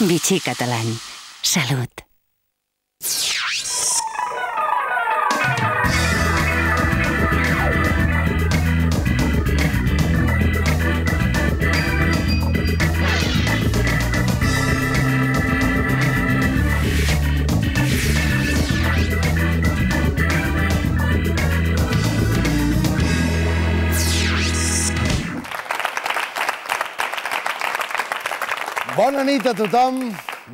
Vichy Catalán. Salut. Bona nit a tothom,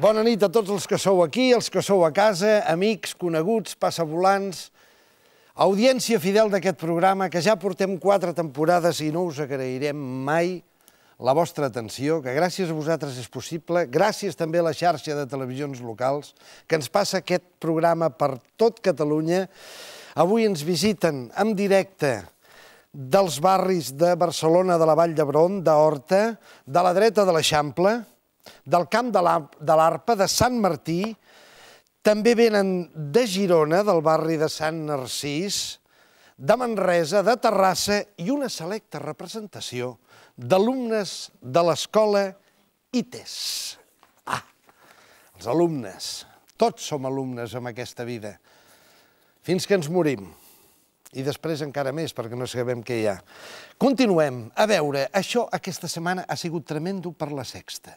bona nit a tots els que sou aquí, els que sou a casa, amics, coneguts, passavolants, audiència fidel d'aquest programa, que ja portem quatre temporades i no us agrairem mai la vostra atenció, que gràcies a vosaltres és possible, gràcies també a la xarxa de televisions locals, que ens passa aquest programa per tot Catalunya. Avui ens visiten en directe dels barris de Barcelona, de la Vall d'Hebron, d'Horta, de la dreta de l'Eixample, del Camp de l'Arpa, de Sant Martí, també venen de Girona, del barri de Sant Narcís, de Manresa, de Terrassa i una selecta representació d'alumnes de l'escola ITES. Ah, els alumnes. Tots som alumnes en aquesta vida. Fins que ens morim. I després encara més, perquè no sabem què hi ha. Continuem. A veure, això aquesta setmana ha sigut tremendo per la sexta.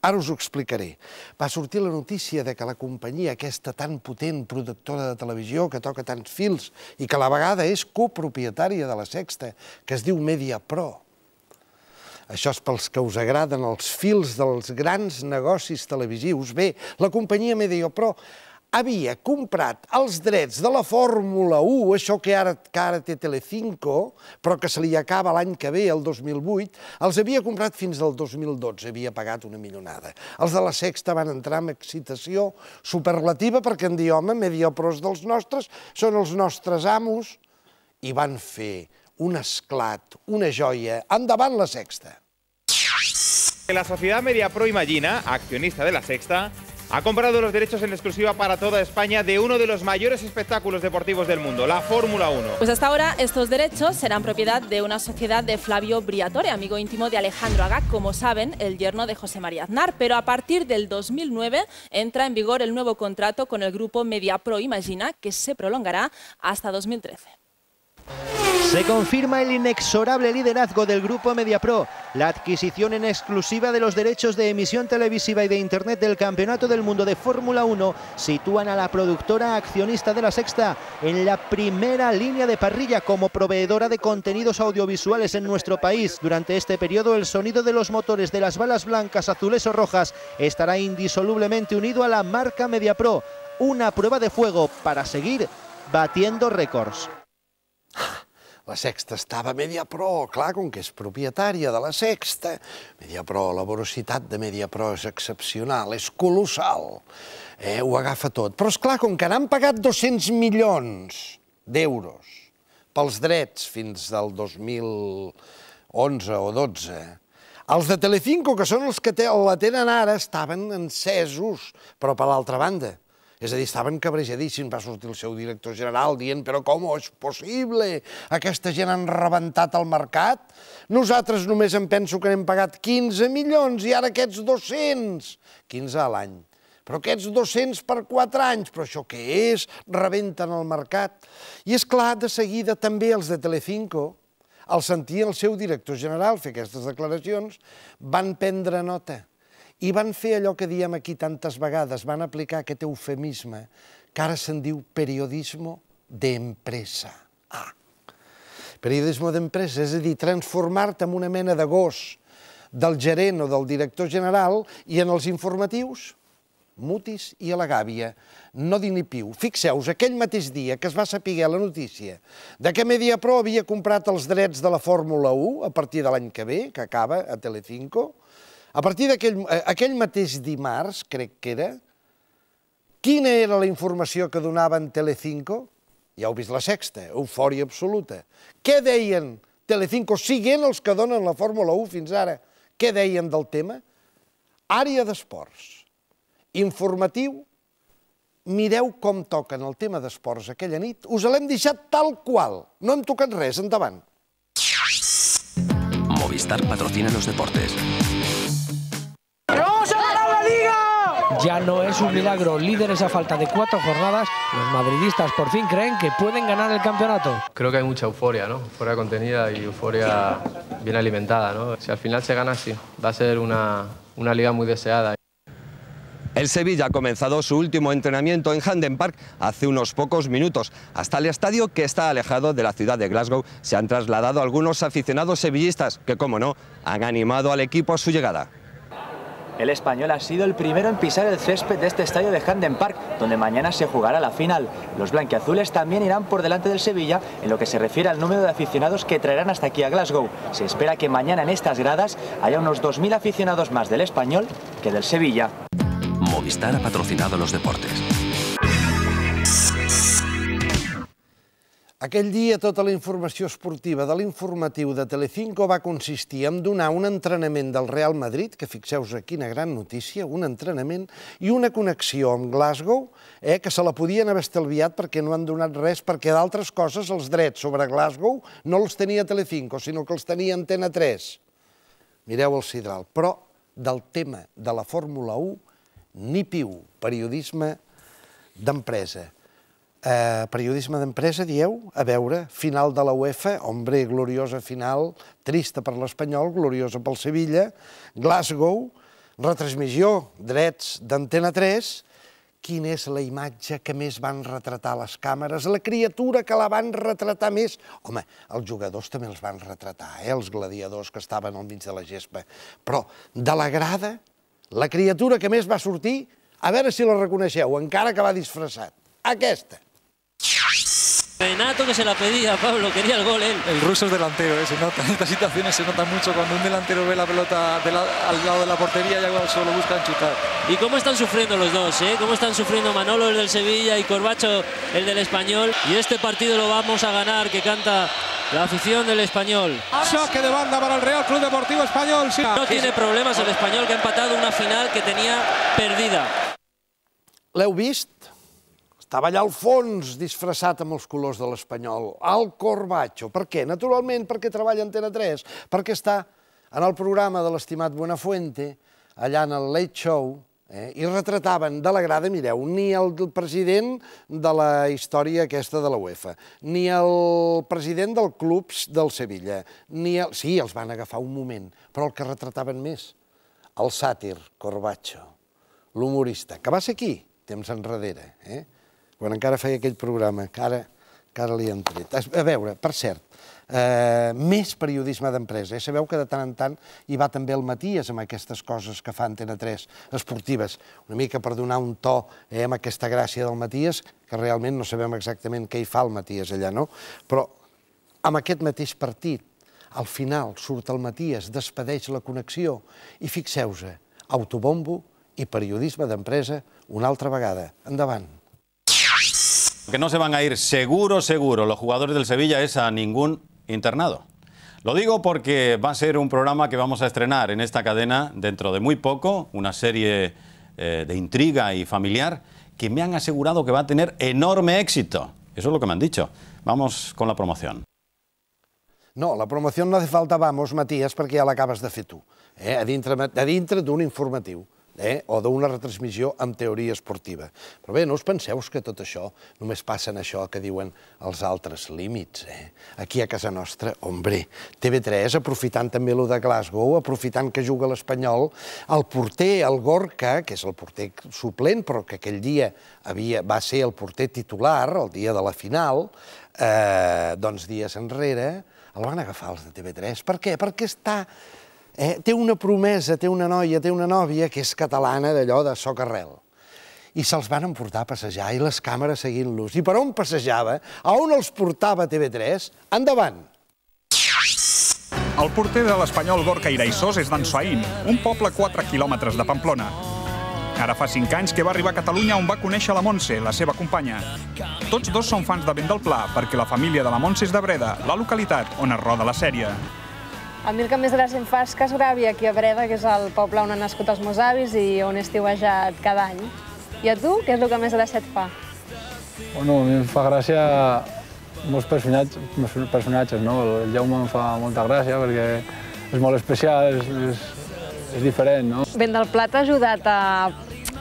Ara us ho explicaré. Va sortir la notícia de que la companyia aquesta tan potent, productora de televisió, que toca tants fils i que a la vegada és copropietària de la Sexta, que es diu Mediapro. Això és pels que us agraden els fils dels grans negocis televisius. Bé, la companyia Mediapro havia comprat els drets de la Fórmula 1, això que ara, que ara té Telecinco, però que se li acaba l'any que ve, el 2008, els havia comprat fins al 2012, havia pagat una milionada. Els de la Sexta van entrar en excitació superlativa perquè en dir, home, Mediapros dels nostres són els nostres amos, i van fer un esclat, una joia. Endavant la Sexta. La sociedad Mediapro Imagina, accionista de la Sexta, ha comprado los derechos en exclusiva para toda España de uno de los mayores espectáculos deportivos del mundo, la Fórmula 1. Pues hasta ahora estos derechos serán propiedad de una sociedad de Flavio Briatore, amigo íntimo de Alejandro Agag, como saben, el yerno de José María Aznar. Pero a partir del 2009 entra en vigor el nuevo contrato con el grupo Mediapro Imagina, que se prolongará hasta 2013. Se confirma el inexorable liderazgo del grupo Mediapro, la adquisición en exclusiva de los derechos de emisión televisiva y de Internet del Campeonato del Mundo de Fórmula 1 sitúan a la productora accionista de la Sexta en la primera línea de parrilla como proveedora de contenidos audiovisuales en nuestro país. Durante este periodo el sonido de los motores de las balas blancas, azules o rojas estará indisolublemente unido a la marca Mediapro, una prueba de fuego para seguir batiendo récords. La Sexta estava a Mediapro, clar, com que és propietària de la Sexta. Mediapro, la velocitat de Mediapro és excepcional, és colossal. Eh, ho agafa tot. Però, és clar, com que n'han pagat 200 milions d'euros pels drets fins al 2011 o 12, els de Telecinco, que són els que la tenen ara, estaven encesos, però per l'altra banda. És a dir, estaven cabrejadíssims, va sortir el seu director general dient però com és possible? Aquesta gent han rebentat el mercat? Nosaltres només em penso que n'hem pagat 15 milions i ara aquests 200, 15 a l'any. Però aquests 200 per 4 anys, però això què és? Rebenten el mercat. I és clar, de seguida també els de Telecinco, al sentir el seu director general fer aquestes declaracions, van prendre nota i van fer allò que diem aquí tantes vegades, van aplicar aquest eufemisme, que ara se'n diu periodismo d'empresa. Ah, periodisme d'empresa, és a dir, transformar-te en una mena de gos del gerent o del director general i en els informatius, mutis i a la gàbia, no dir ni piu. Fixeu-vos, aquell mateix dia que es va saber la notícia de que Mediapro havia comprat els drets de la Fórmula 1 a partir de l'any que ve, que acaba a Telecinco, a partir d'aquell eh, aquell mateix dimarts, crec que era, quina era la informació que donaven Telecinco? Ja heu vist la sexta, eufòria absoluta. Què deien Telecinco, siguent els que donen la Fórmula 1 fins ara? Què deien del tema? Àrea d'esports, informatiu mireu com toquen el tema d'esports aquella nit. Us l'hem deixat tal qual. No hem tocat res. Endavant. Movistar patrocina los deportes. Ya no es un milagro. Líderes a falta de cuatro jornadas, los madridistas por fin creen que pueden ganar el campeonato. Creo que hay mucha euforia, ¿no? Euforia contenida y euforia bien alimentada, ¿no? Si al final se gana, sí. Va a ser una, una liga muy deseada. El Sevilla ha comenzado su último entrenamiento en Handen Park hace unos pocos minutos. Hasta el estadio, que está alejado de la ciudad de Glasgow, se han trasladado algunos aficionados sevillistas que, como no, han animado al equipo a su llegada. El español ha sido el primero en pisar el césped de este estadio de Handen Park, donde mañana se jugará la final. Los blanquiazules también irán por delante del Sevilla en lo que se refiere al número de aficionados que traerán hasta aquí a Glasgow. Se espera que mañana en estas gradas haya unos 2.000 aficionados más del español que del Sevilla. Movistar ha patrocinado los deportes. Aquell dia tota la informació esportiva de l'informatiu de Telecinco va consistir en donar un entrenament del Real Madrid, que fixeu-vos quina gran notícia, un entrenament, i una connexió amb Glasgow, eh, que se la podien haver estalviat perquè no han donat res, perquè d'altres coses els drets sobre Glasgow no els tenia Telecinco, sinó que els tenia Antena 3. Mireu el sidral. Però del tema de la Fórmula 1, ni piu, periodisme d'empresa. Eh, periodisme d'empresa, dieu? A veure, final de la UEFA, hombre, gloriosa final, trista per l'Espanyol, gloriosa pel Sevilla, Glasgow, retransmissió, drets d'Antena 3, quina és la imatge que més van retratar les càmeres, la criatura que la van retratar més. Home, els jugadors també els van retratar, eh? els gladiadors que estaven al mig de la gespa. Però de la grada, la criatura que més va sortir, a veure si la reconeixeu, encara que va disfressat. Aquesta. Renato que se la pedía, Pablo, quería el gol él. El ruso es delantero, ¿eh? se nota, en estas situaciones se nota mucho cuando un delantero ve la pelota de la, al lado de la portería ya solo buscan chutar. ¿Y cómo están sufriendo los dos? Eh? ¿Cómo están sufriendo Manolo, el del Sevilla, y Corbacho, el del Español? Y este partido lo vamos a ganar, que canta la afición del Español. Saque de banda para el Real Club Deportivo Español. Sí. No tiene problemas el Español, que ha empatado una final que tenía perdida. L'heu vist? Estava allà al fons, disfressat amb els colors de l'Espanyol. Al Corbacho. Per què? Naturalment, perquè treballa Antena 3, perquè està en el programa de l'estimat Buenafuente, allà en el Late Show, eh, i retrataven de la grada, mireu, ni el president de la història aquesta de la UEFA, ni el president del clubs del Sevilla, ni el... Sí, els van agafar un moment, però el que retrataven més, el sàtir Corbacho, l'humorista, que va ser aquí, temps enrere, eh? Quan encara feia aquell programa, que ara, que ara li han tret. A veure, per cert, eh, més periodisme d'empresa. Eh? Sabeu que de tant en tant hi va també el Matías amb aquestes coses que fa Antena 3 esportives, una mica per donar un to eh, amb aquesta gràcia del Matías, que realment no sabem exactament què hi fa el Matías allà, no? Però amb aquest mateix partit, al final surt el Matías, despedeix la connexió i fixeu-se, autobombo i periodisme d'empresa una altra vegada. Endavant. Que no se van a ir seguro, seguro los jugadores del Sevilla es a ningún internado. Lo digo porque va a ser un programa que vamos a estrenar en esta cadena dentro de muy poco, una serie eh, de intriga y familiar que me han asegurado que va a tener enorme éxito. Eso es lo que me han dicho. Vamos con la promoción. No, la promoció no hace falta, vamos, Matías, perquè ja l'acabes de fer tu, eh? a dintre, a eh? o d'una retransmissió en teoria esportiva. Però bé, no us penseu que tot això només passa en això que diuen els altres límits. Eh? Aquí a casa nostra, hombre, TV3, aprofitant també lo de Glasgow, aprofitant que juga l'Espanyol, el porter, el Gorka, que és el porter suplent, però que aquell dia havia, va ser el porter titular, el dia de la final, eh, doncs dies enrere, el van agafar els de TV3. Per què? Perquè està... Eh, té una promesa, té una noia, té una nòvia que és catalana d'allò de socarrel. I se'ls van emportar a passejar i les càmeres seguint-los. I per on passejava? A on els portava TV3? Endavant! El porter de l'espanyol Gorka Iraissós és d'Ansoaín, un poble a 4 quilòmetres de Pamplona. Ara fa 5 anys que va arribar a Catalunya on va conèixer la Montse, la seva companya. Tots dos són fans de Vent del Pla perquè la família de la Montse és de Breda, la localitat on es roda la sèrie. A mi el que més gràcia em fa és que es gravi aquí a Breda, que és el poble on han nascut els meus avis i on he estiuejat cada any. I a tu, què és el que més gràcia et fa? Bueno, a mi em fa gràcia molts personatges, personatges no? El Jaume em fa molta gràcia perquè és molt especial, és, és, és diferent, no? Vent del Plat t'ha ajudat a,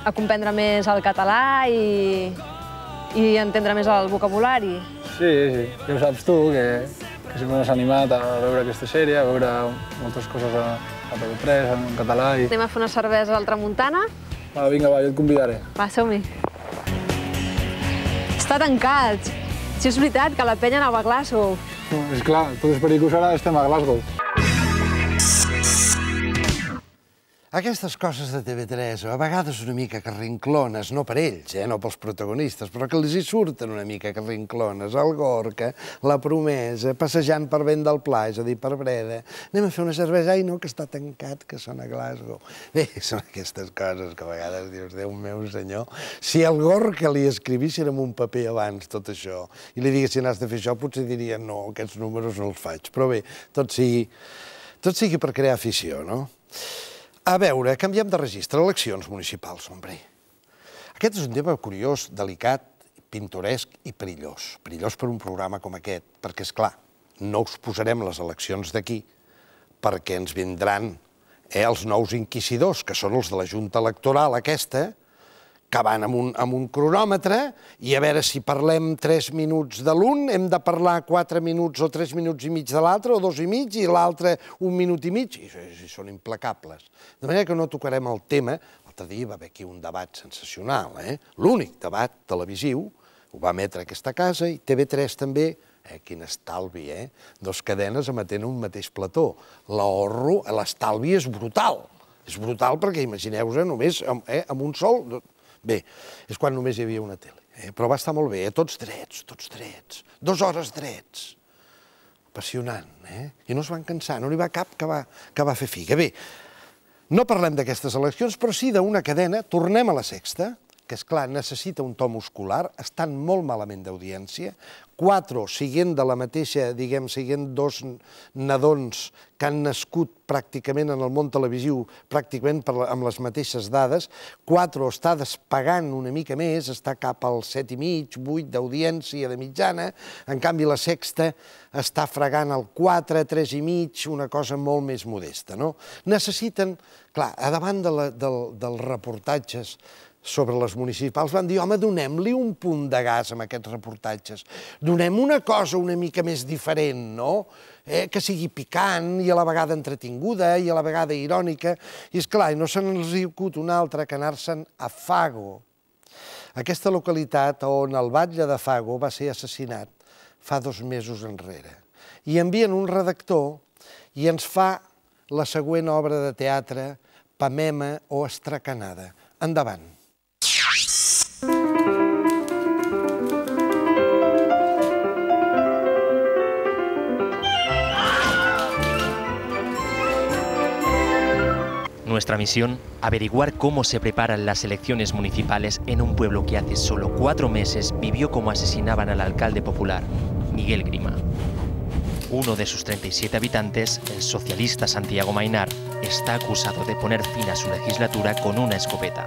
a comprendre més el català i, i entendre més el vocabulari? Sí, sí, ja ho saps tu, que, que sempre m'has animat a veure aquesta sèrie, a veure moltes coses a, a TV3, en català. I... Anem a fer una cervesa al Tramuntana? Va, vinga, va, jo et convidaré. Va, som-hi. Està tancat. Si és veritat que la penya anava a Glasgow. No, és clar, tots els pericos ara estem a Glasgow. Aquestes coses de TV3, a vegades una mica carrinclones, no per ells, eh, no pels protagonistes, però que els hi surten una mica carrinclones. El Gorka, la promesa, passejant per vent del pla, és a dir, per Breda. Anem a fer una cervesa, ai no, que està tancat, que són a Glasgow. Bé, són aquestes coses que a vegades dius, Déu meu senyor, si el Gorka li escrivissin en un paper abans tot això i li diguessin has de fer això, potser diria no, aquests números no els faig. Però bé, tot sigui, tot sigui per crear afició, no? A veure, canviem de registre. Eleccions municipals, hombre. Aquest és un tema curiós, delicat, pintoresc i perillós. Perillós per un programa com aquest, perquè, és clar, no us posarem les eleccions d'aquí perquè ens vindran eh, els nous inquisidors, que són els de la Junta Electoral aquesta, que van amb un, amb un cronòmetre i a veure si parlem 3 minuts de l'un, hem de parlar 4 minuts o 3 minuts i mig de l'altre, o dos i mig, i l'altre un minut i mig, i, i són implacables. De manera que no tocarem el tema. L'altre dia va haver aquí un debat sensacional, eh? l'únic debat televisiu, ho va emetre aquesta casa, i TV3 també, eh, quin estalvi, eh? Dos cadenes emetent un mateix plató. L'ahorro, l'estalvi és brutal. És brutal perquè imagineu-vos només eh, amb un sol Bé, és quan només hi havia una tele. Eh? Però va estar molt bé, eh? tots drets, tots drets. Dos hores drets. Apassionant, eh? I no es van cansar, no n'hi va cap que va, que va fer figa. Bé, no parlem d'aquestes eleccions, però sí d'una cadena. Tornem a la sexta, que és clar, necessita un to muscular, estan molt malament d'audiència, quatre siguent de la mateixa, diguem, siguent dos nadons que han nascut pràcticament en el món televisiu, pràcticament per, amb les mateixes dades, quatre està despegant una mica més, està cap al set i mig, vuit d'audiència de mitjana, en canvi la sexta està fregant el 4, 3 i mig, una cosa molt més modesta, no? Necessiten, clar, a davant de la, del, dels reportatges sobre les municipals, van dir, home, donem-li un punt de gas amb aquests reportatges. Donem una cosa una mica més diferent, no? Eh, que sigui picant i a la vegada entretinguda i a la vegada irònica. I és clar, no se n'els ha acut una altra que anar-se'n a Fago. Aquesta localitat on el batlle de Fago va ser assassinat fa dos mesos enrere. I envien un redactor i ens fa la següent obra de teatre, Pamema o Estracanada. Endavant. Nuestra misión, averiguar cómo se preparan las elecciones municipales en un pueblo que hace solo cuatro meses vivió como asesinaban al alcalde popular, Miguel Grima. Uno de sus 37 habitantes, el socialista Santiago Mainar, está acusado de poner fin a su legislatura con una escopeta.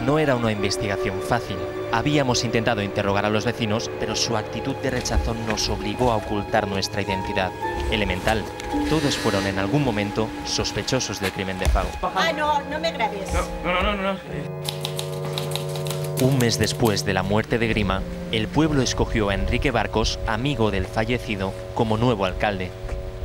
No era una investigación fácil. Habíamos intentado interrogar a los vecinos, pero su actitud de rechazo nos obligó a ocultar nuestra identidad. Elemental. Todos fueron en algún momento sospechosos del crimen de Fago. Ah, no, no me grabes. No, no, no, no. Un mes después de la muerte de Grima, el pueblo escogió a Enrique Barcos, amigo del fallecido, como nuevo alcalde.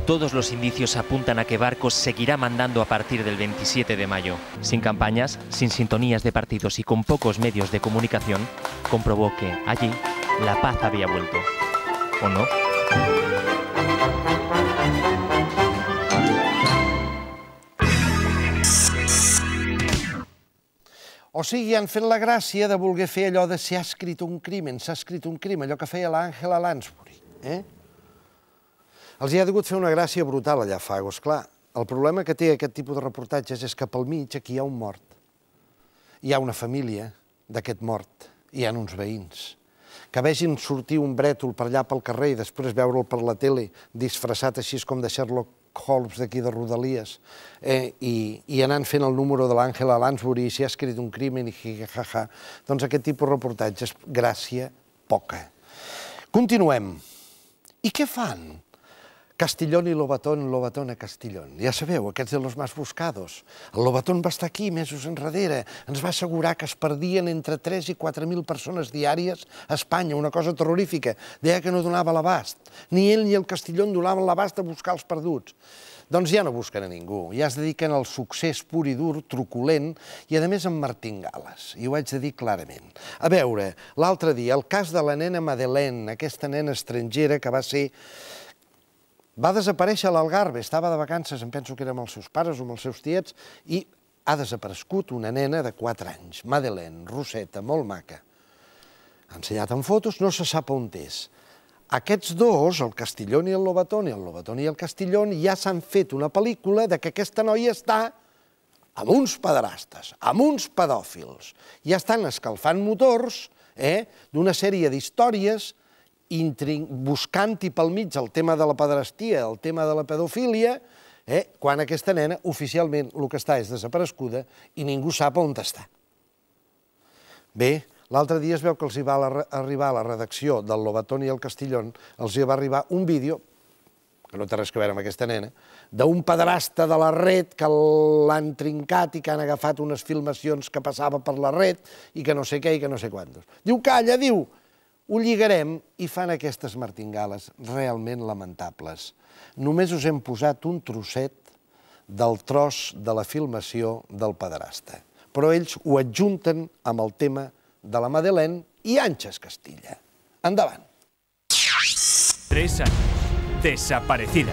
Todos los indicios apuntan a que Barcos seguirá mandando a partir del 27 de mayo. Sin campañas, sin sintonías de partidos y con pocos medios de comunicación, comprobó que allí la paz había vuelto. ¿O no? O sigui, han fet la gràcia de voler fer allò de si ha escrit un crimen, s'ha escrit un crim, allò que feia l'Àngela Lansbury. Eh? Els hi ha degut fer una gràcia brutal allà a Fagos. Clar, el problema que té aquest tipus de reportatges és que pel mig aquí hi ha un mort. Hi ha una família d'aquest mort, hi ha uns veïns que vegin sortir un brètol per allà pel carrer i després veure'l per la tele disfressat així com de Sherlock Holmes d'aquí de Rodalies, eh, i, i anant fent el número de l'Àngela Lansbury, si ha escrit un crimen i jajaja, doncs aquest tipus de reportatges, gràcia poca. Continuem. I què fan? Castillón i Lobatón, Lobatón a Castillón. Ja sabeu, aquests de los más buscados. El Lobatón va estar aquí mesos enrere. Ens va assegurar que es perdien entre 3 i 4.000 persones diàries a Espanya, una cosa terrorífica. Deia que no donava l'abast. Ni ell ni el Castillón donaven l'abast de buscar els perduts. Doncs ja no busquen a ningú, ja es dediquen al succés pur i dur, truculent, i a més amb martingales, i ho haig de dir clarament. A veure, l'altre dia, el cas de la nena Madeleine, aquesta nena estrangera que va ser va desaparèixer a l'Algarve, estava de vacances, em penso que era amb els seus pares o amb els seus tiets, i ha desaparegut una nena de 4 anys, Madeleine, rosseta, molt maca. Ha ensenyat en fotos, no se sap on és. Aquests dos, el Castillón i el Lobatón, i el Lobatón i el Castillón, ja s'han fet una pel·lícula de que aquesta noia està amb uns pederastes, amb uns pedòfils. Ja estan escalfant motors eh, d'una sèrie d'històries buscant-hi pel mig el tema de la pederastia, el tema de la pedofília, eh, quan aquesta nena oficialment el que està és desaparescuda i ningú sap on està. Bé, l'altre dia es veu que els hi va arribar a la redacció del Lobatón i el Castillón, els hi va arribar un vídeo, que no té res a veure amb aquesta nena, d'un pederasta de la red que l'han trincat i que han agafat unes filmacions que passava per la red i que no sé què i que no sé quantos. Diu, calla, diu, ho lligarem i fan aquestes martingales realment lamentables. Només us hem posat un trosset del tros de la filmació del pederasta. Però ells ho adjunten amb el tema de la Madeleine i Anxes Castilla. Endavant. Tres años. Desaparecida.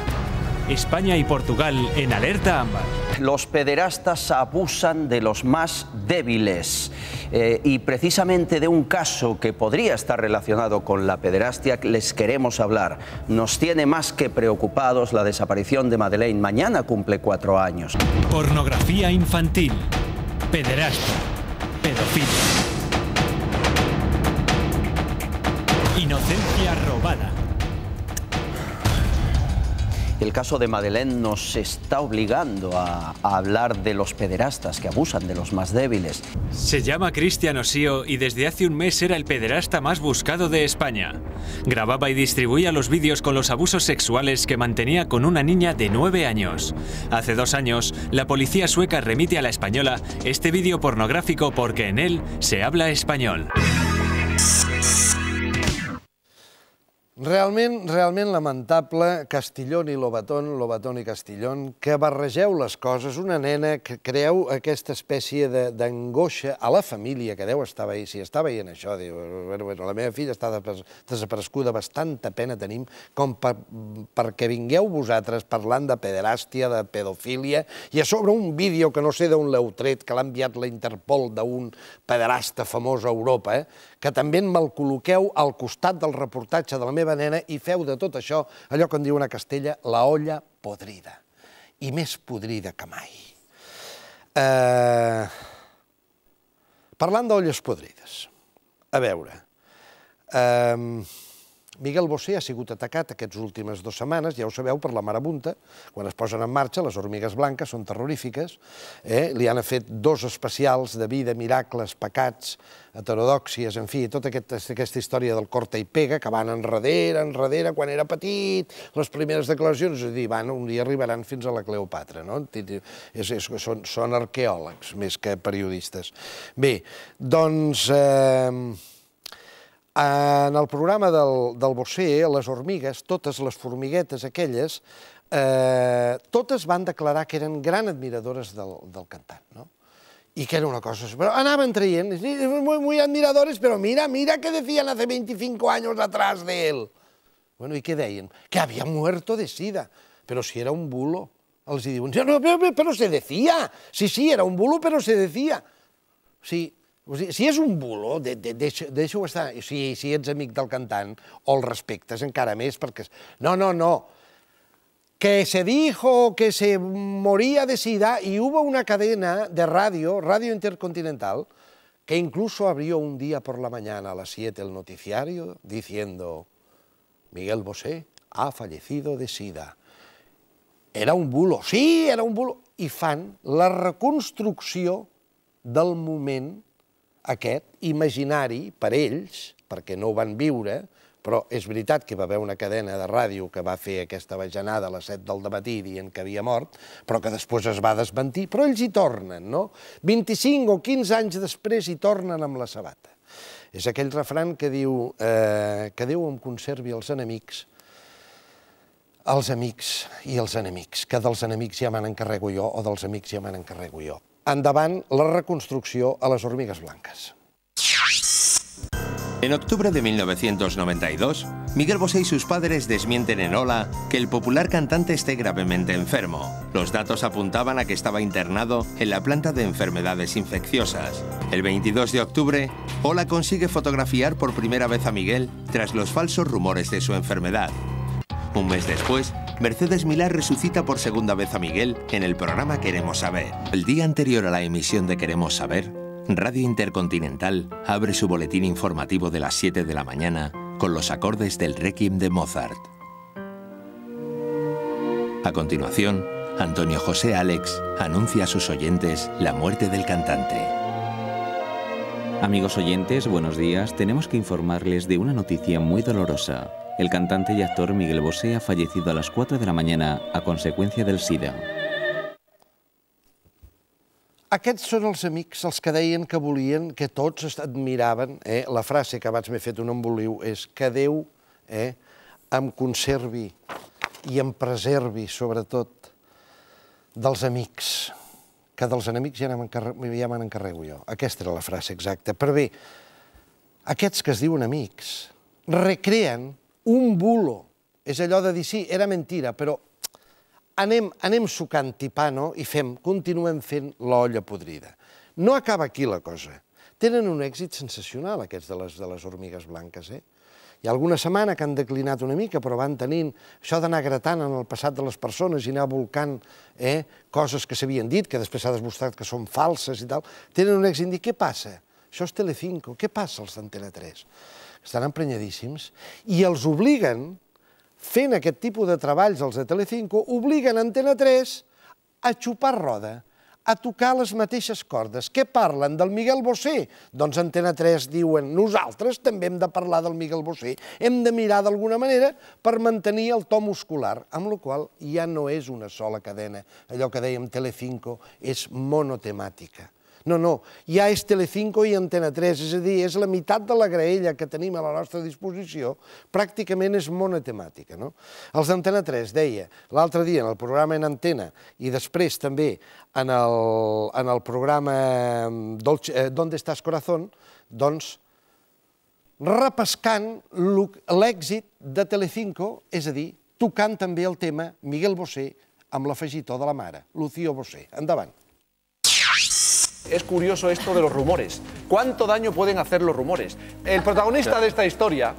España y Portugal en alerta ámbar. Los pederastas abusan de los más débiles eh, y precisamente de un caso que podría estar relacionado con la pederastia les queremos hablar. Nos tiene más que preocupados la desaparición de Madeleine. Mañana cumple cuatro años. Pornografía infantil, pederastia, pedofilia. Inocencia robada. El caso de Madeleine nos está obligando a, hablar de los pederastas que abusan de los más débiles. Se llama Cristian Osío y desde hace un mes era el pederasta más buscado de España. Grababa y distribuía los vídeos con los abusos sexuales que mantenía con una niña de 9 años. Hace dos años, la policía sueca remite a la española este vídeo pornográfico porque en él se habla español. Realment, realment lamentable, Castillón i Lobatón, Lobatón i Castillón, que barregeu les coses, una nena que creeu aquesta espècie d'angoixa a la família que deu estar veient, si està veient això, diu, bueno, bueno, la meva filla està desapareguda, bastanta pena tenim com per, perquè vingueu vosaltres parlant de pederàstia, de pedofília, i a sobre un vídeo que no sé d'on l'heu tret, que l'ha enviat la Interpol d'un pederasta famós a Europa, eh? que també me'l col·loqueu al costat del reportatge de la meva nena i feu de tot això allò que en diuen a Castella, la olla podrida. I més podrida que mai. Eh... Parlant d'olles podrides, a veure, eh... Miguel Bosé ha sigut atacat aquestes últimes dues setmanes, ja ho sabeu, per la marabunta. Quan es posen en marxa, les hormigues blanques són terrorífiques. Eh? Li han fet dos especials de vida, miracles, pecats, heterodòxies, en fi, tota aquesta, aquesta història del corta i pega, que van enrere, enrere, quan era petit, les primeres declaracions, és a dir, van, un dia arribaran fins a la Cleopatra, no? És, és, són, són arqueòlegs més que periodistes. Bé, doncs... Eh, en el programa del, del Bossé, les hormigues, totes les formiguetes aquelles, eh, totes van declarar que eren gran admiradores del, del cantant, no? Y que era una cosa... Pero anaven traient, muy, muy admiradores, pero mira, mira que decían hace 25 años atrás de él. Bueno, ¿y qué deien? Que había muerto de sida, pero si era un bulo. Els diuen, no, però, però se decía. Sí, sí, era un bulo, però se decía. Sí, o sigui, si és un bulo, de, de, deixa-ho estar. Si, si ets amic del cantant, o el respectes encara més, perquè... No, no, no. Que se dijo que se moría de sida y hubo una cadena de radio, Radio Intercontinental, que incluso abrió un día por la mañana a las 7 el noticiario diciendo Miguel Bosé ha fallecido de sida. era un bulo, sí, era un bulo, i fan la reconstrucció del moment aquest, imaginari per ells, perquè no ho van viure, però és veritat que va haver una cadena de ràdio que va fer aquesta bajanada a les 7 del matí dient que havia mort, però que després es va desmentir, però ells hi tornen, no? 25 o 15 anys després hi tornen amb la sabata. És aquell refran que diu eh, que Déu em conservi els enemics, els amics i els enemics, que dels enemics ja me n'encarrego jo o dels amics ja me n'encarrego jo. Endavant la reconstrucció a les hormigues blanques. En octubre de 1992, Miguel Bosé y sus padres desmienten en Hola que el popular cantante esté gravemente enfermo. Los datos apuntaban a que estaba internado en la planta de enfermedades infecciosas. El 22 de octubre, Hola consigue fotografiar por primera vez a Miguel tras los falsos rumores de su enfermedad. Un mes después, Mercedes Milá resucita por segunda vez a Miguel en el programa Queremos Saber. El día anterior a la emisión de Queremos Saber, Radio Intercontinental abre su boletín informativo de las 7 de la mañana con los acordes del Requiem de Mozart. A continuación, Antonio José Alex anuncia a sus oyentes la muerte del cantante. Amigos oyentes, buenos días. Tenemos que informarles de una noticia muy dolorosa. El cantante y actor Miguel Bosé ha fallecido a las 4 de la mañana a consecuencia del SIDA. Aquests són els amics, els que deien que volien, que tots admiraven. Eh? La frase que abans m'he fet un emboliu és que Déu eh, em conservi i em preservi, sobretot, dels amics, que dels enemics ja ja me n'encarrego jo. Aquesta era la frase exacta. Però bé, aquests que es diuen amics recreen un bulo. És allò de dir, sí, era mentira, però anem, anem sucant tipà, no? I fem, continuem fent l'olla podrida. No acaba aquí la cosa. Tenen un èxit sensacional, aquests de les, de les hormigues blanques, eh? Hi ha alguna setmana que han declinat una mica, però van tenint això d'anar gratant en el passat de les persones i anar volcant eh, coses que s'havien dit, que després s'ha demostrat que són falses i tal. Tenen un èxit. I què passa? Això és Telecinco. Què passa als d'Antena 3? Estan emprenyadíssims i els obliguen fent aquest tipus de treballs els de Telecinco, obliguen Antena 3 a xupar roda, a tocar les mateixes cordes. Què parlen? Del Miguel Bosé? Doncs Antena 3 diuen nosaltres també hem de parlar del Miguel Bosé, hem de mirar d'alguna manera per mantenir el to muscular, amb la qual ja no és una sola cadena. Allò que dèiem Telecinco és monotemàtica. No, no, ja és Telecinco i Antena 3, és a dir, és la meitat de la graella que tenim a la nostra disposició, pràcticament és monotemàtica. No? Els d'Antena 3, deia, l'altre dia en el programa en Antena i després també en el, en el programa Dolce, eh, ¿Dónde estás corazón?, doncs repescant l'èxit de Telecinco, és a dir, tocant també el tema Miguel Bosé amb l'afegitó de la mare, Lucío Bosé. Endavant. Es curioso esto de los rumores. ¿Cuánto daño pueden hacer los rumores? El protagonista de esta historia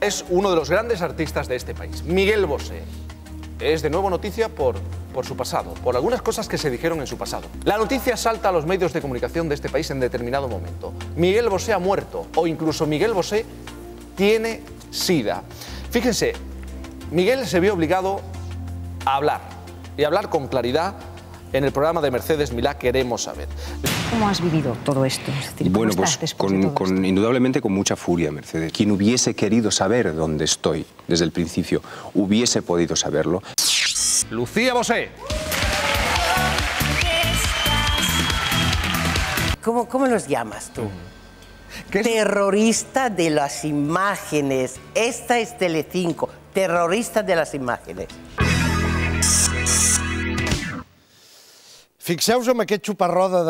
es uno de los grandes artistas de este país, Miguel Bosé. Es de nuevo noticia por, por su pasado, por algunas cosas que se dijeron en su pasado. La noticia salta a los medios de comunicación de este país en determinado momento. Miguel Bosé ha muerto o incluso Miguel Bosé tiene SIDA. Fíjense, Miguel se vio obligado a hablar y hablar con claridad en el programa de Mercedes Milá Queremos Saber. ¿Cómo has vivido todo esto? Es decir, ¿cómo Bueno, estás pues después de con, todo con- indudablemente con mucha furia, Mercedes. Quien hubiese querido saber dónde estoy desde el principio, hubiese podido saberlo. Lucía Bosé. ¿Cómo, cómo los llamas tú? Terrorista de las imágenes. Esta es Telecinco. Terrorista de las imágenes. Fixeu-vos en aquest xuparroda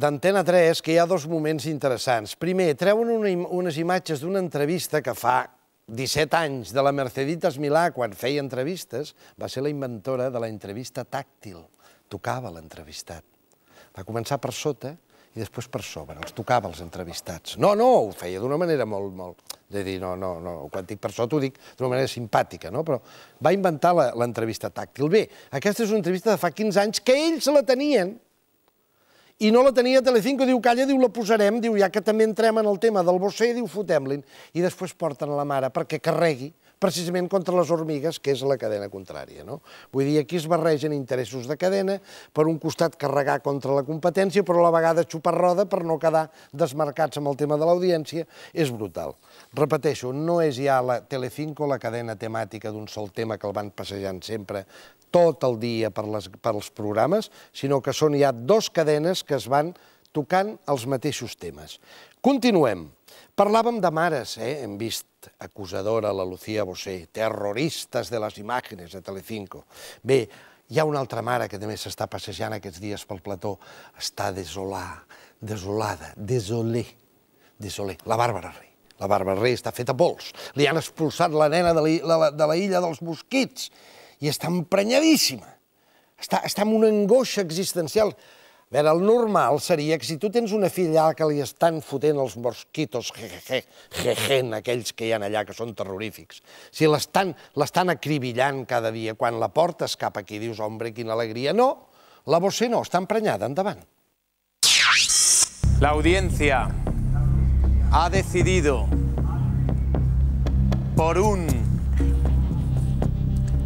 d'Antena 3, que hi ha dos moments interessants. Primer, treuen una, unes imatges d'una entrevista que fa 17 anys de la Merceditas Milà, quan feia entrevistes, va ser la inventora de la entrevista tàctil. Tocava l'entrevistat. Va començar per sota i després per sobre, els tocava els entrevistats. No, no, ho feia d'una manera molt, molt... De dir, no, no, no, quan dic per sota ho dic d'una manera simpàtica, no? Però va inventar l'entrevista tàctil. Bé, aquesta és una entrevista de fa 15 anys que ells la tenien i no la tenia Telecinco, diu, calla, diu, la posarem, diu, ja que també entrem en el tema del Bosé, diu, fotem-li. I després porten la mare perquè carregui, precisament contra les hormigues, que és la cadena contrària. No? Vull dir, aquí es barregen interessos de cadena, per un costat carregar contra la competència, però a la vegada xupar roda per no quedar desmarcats amb el tema de l'audiència, és brutal. Repeteixo, no és ja la Telecinco, la cadena temàtica d'un sol tema que el van passejant sempre tot el dia per, les, per els programes, sinó que són ja dos cadenes que es van tocant els mateixos temes. Continuem. Parlàvem de mares, eh? hem vist acusadora la Lucía Bosé, terroristes de les imatges a Telecinco. Bé, hi ha una altra mare que també s'està passejant aquests dies pel plató, està desolada, desolada, desolé, desolé, la Bàrbara Rey. La Bàrbara Rey està feta pols. Li han expulsat la nena de la, de la illa dels mosquits i està emprenyadíssima. Està, està amb una angoixa existencial. A veure, el normal seria que si tu tens una filla que li estan fotent els mosquitos, jejeje, jejen, aquells que hi ha allà que són terrorífics, si l'estan acribillant cada dia, quan la portes cap aquí dius, hombre, quina alegria. No, la Bosé no, està emprenyada, endavant. La audiencia ha decidido por un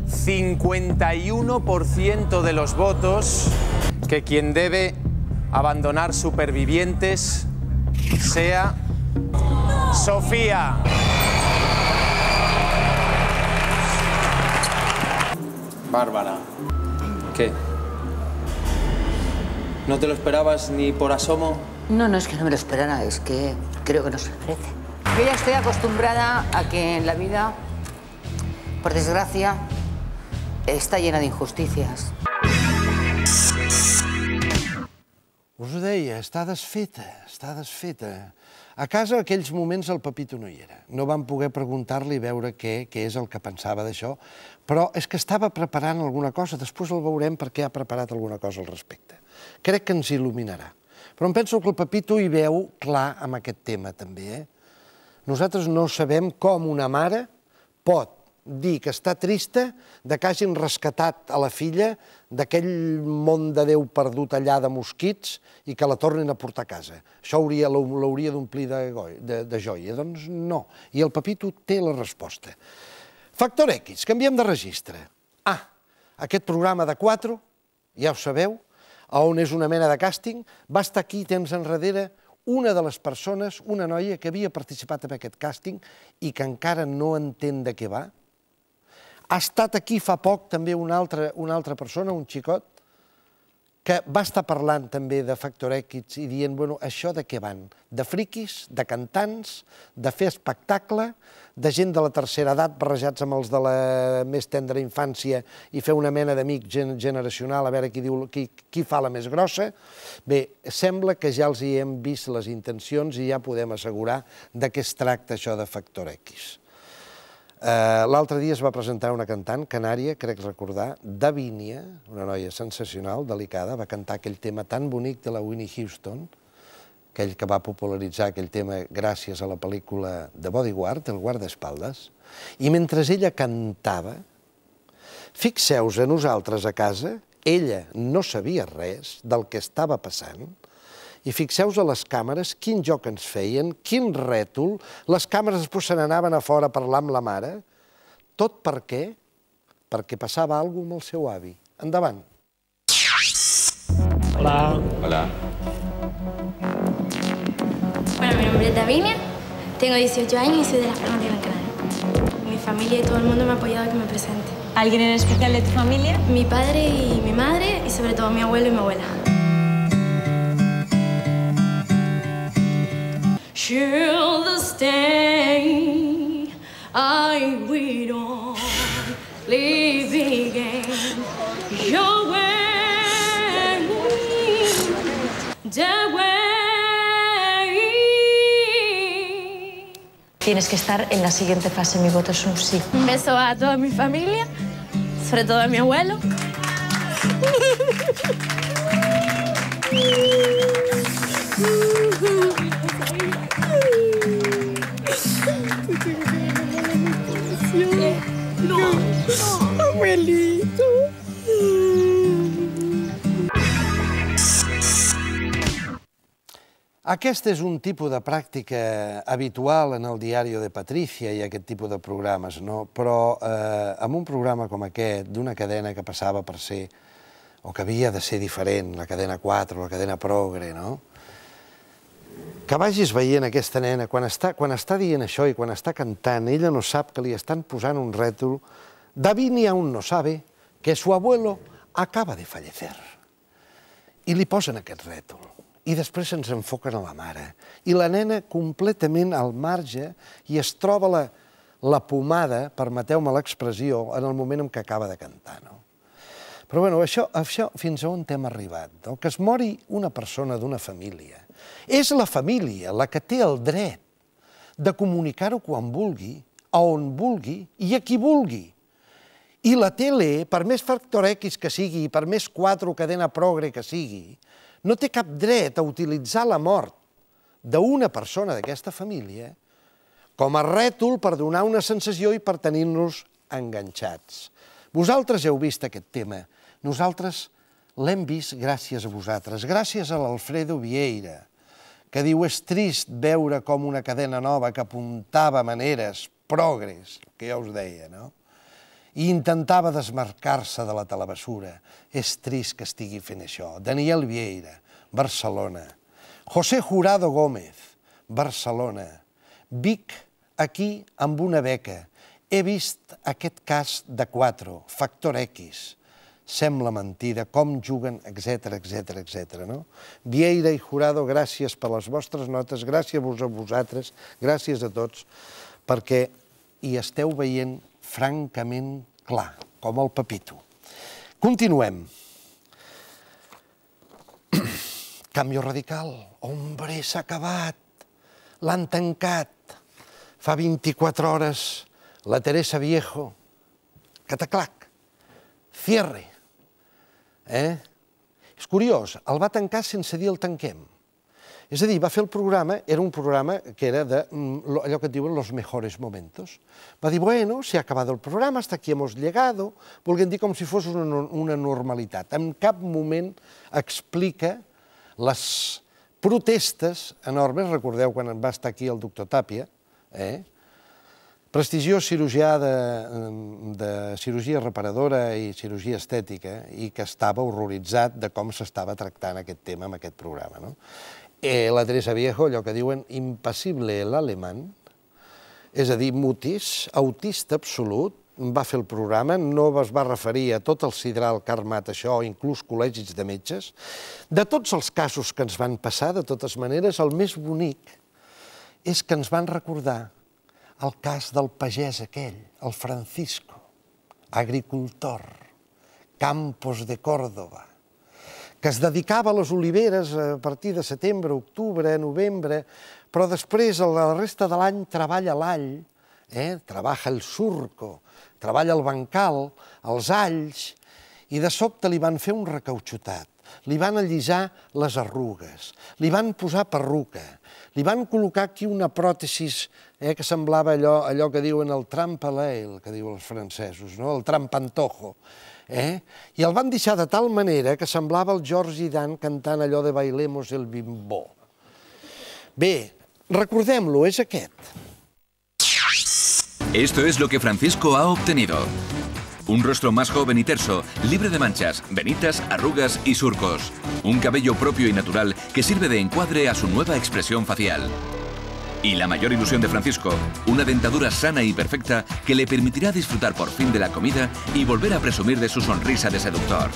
51% de los votos que quien debe abandonar supervivientes sea Sofía. Bárbara. ¿Qué? ¿No te lo esperabas ni por asomo? No, no es que no me lo esperara, es que creo que no se merece. Yo ya estoy acostumbrada a que en la vida, por desgracia, está llena de injusticias. Us ho deia, està desfeta, està desfeta. A casa, aquells moments, el Pepito no hi era. No vam poder preguntar-li i veure què, què és el que pensava d'això, però és que estava preparant alguna cosa. Després el veurem perquè ha preparat alguna cosa al respecte. Crec que ens il·luminarà. Però em penso que el Pepito hi veu clar amb aquest tema, també. Eh? Nosaltres no sabem com una mare pot dir que està trista de que hagin rescatat a la filla d'aquell món de Déu perdut allà de mosquits i que la tornin a portar a casa. Això l'hauria d'omplir de, de, de joia. Doncs no. I el Pepito té la resposta. Factor X, canviem de registre. Ah, aquest programa de 4, ja ho sabeu, on és una mena de càsting, va estar aquí temps enrere una de les persones, una noia que havia participat en aquest càsting i que encara no entén de què va, ha estat aquí fa poc també una altra, una altra persona, un xicot, que va estar parlant també de Factor X i dient, bueno, això de què van? De friquis, de cantants, de fer espectacle, de gent de la tercera edat barrejats amb els de la més tendra infància i fer una mena d'amic generacional, a veure qui, diu, qui, qui fa la més grossa. Bé, sembla que ja els hi hem vist les intencions i ja podem assegurar de què es tracta això de Factor X. Eh, l'altre dia es va presentar una cantant, canària, crec recordar, Davínia, una noia sensacional, delicada, va cantar aquell tema tan bonic de la Winnie Houston, aquell que va popularitzar aquell tema gràcies a la pel·lícula de Bodyguard, el guardaespaldes, i mentre ella cantava, fixeu-vos a nosaltres a casa, ella no sabia res del que estava passant, i fixeu-vos a les càmeres quin joc ens feien, quin rètol, les càmeres després se n'anaven a fora a parlar amb la mare. Tot per què? Perquè passava alguna amb el seu avi. Endavant. Hola. Hola. Bueno, mi nombre es Davinia, tengo 18 años y soy de Las Palmas de Gran Canaria. Mi familia y todo el mundo me ha apoyado a que me presente. ¿Alguien en especial de tu familia? Mi padre y mi madre y sobre todo mi abuelo y mi abuela. Chill the stain I wait on living again your way the way Tienes que estar en la siguiente fase, mi voto es un sí. Un beso a toda mi familia, sobre todo a mi abuelo. abuelito. Aquest és un tipus de pràctica habitual en el diari de Patricia i aquest tipus de programes, no? però eh, amb un programa com aquest, d'una cadena que passava per ser, o que havia de ser diferent, la cadena 4, la cadena progre, no? que vagis veient aquesta nena, quan està, quan està dient això i quan està cantant, ella no sap que li estan posant un rètol, David ni aún no sabe que su abuelo acaba de fallecer. I li posen aquest rètol i després ens enfoquen a la mare. I la nena completament al marge i es troba la, la pomada, permeteu-me l'expressió, en el moment en què acaba de cantar. No? Però bueno, això, això fins a on hem arribat? No? Que es mori una persona d'una família. És la família la que té el dret de comunicar-ho quan vulgui, a on vulgui i a qui vulgui. I la tele, per més factor X que sigui, per més 4 cadena progre que sigui, no té cap dret a utilitzar la mort d'una persona d'aquesta família com a rètol per donar una sensació i per tenir-nos enganxats. Vosaltres heu vist aquest tema. Nosaltres l'hem vist gràcies a vosaltres, gràcies a l'Alfredo Vieira, que diu és trist veure com una cadena nova que apuntava maneres progres, que ja us deia, no? I intentava desmarcar-se de la telebessura. És trist que estigui fent això. Daniel Vieira, Barcelona. José Jurado Gómez, Barcelona. Vic, aquí amb una beca. He vist aquest cas de 4, factor X. Sembla mentida, com juguen, etc etc etc. no? Vieira i Jurado, gràcies per les vostres notes, gràcies a vosaltres, gràcies a tots, perquè hi esteu veient francament clar, com el Pepito. Continuem. Canvio radical. Hombre, s'ha acabat. L'han tancat. Fa 24 hores la Teresa Viejo. Cataclac. Cierre. Eh? És curiós, el va tancar sense dir el tanquem. És a dir, va fer el programa, era un programa que era de mm, allò que et diuen los mejores momentos. Va dir, bueno, se ha acabat el programa, hasta aquí hemos llegado, volguem dir com si fos una, una normalitat. En cap moment explica les protestes enormes, recordeu quan va estar aquí el doctor Tàpia, eh? prestigiós cirurgià de, de cirurgia reparadora i cirurgia estètica i que estava horroritzat de com s'estava tractant aquest tema en aquest programa. No? Eh, la Teresa Viejo, allò que diuen impassible l'alemany, és a dir, mutis, autista absolut, va fer el programa, no es va referir a tot el sidral que ha armat això, inclús col·legis de metges. De tots els casos que ens van passar, de totes maneres, el més bonic és que ens van recordar el cas del pagès aquell, el Francisco, agricultor, Campos de Córdoba, que es dedicava a les oliveres a partir de setembre, octubre, novembre, però després, la resta de l'any, treballa l'all, eh? treballa el surco, treballa el bancal, els alls, i de sobte li van fer un recauxutat, li van allisar les arrugues, li van posar perruca, li van col·locar aquí una pròtesis eh, que semblava allò, allò que diuen el trampalail, que diuen els francesos, no? el trampantojo, eh? i el van deixar de tal manera que semblava el George Dan cantant allò de Bailemos el Bimbó. Bé, recordem-lo, és aquest. Esto es lo que Francisco ha obtenido. Un rostro más joven y terso, libre de manchas, venitas, arrugas y surcos. Un cabello propio y natural que sirve de encuadre a su nueva expresión facial. Y la mayor ilusión de Francisco, una dentadura sana y perfecta que le permitirá disfrutar por fin de la comida y volver a presumir de su sonrisa de seductor.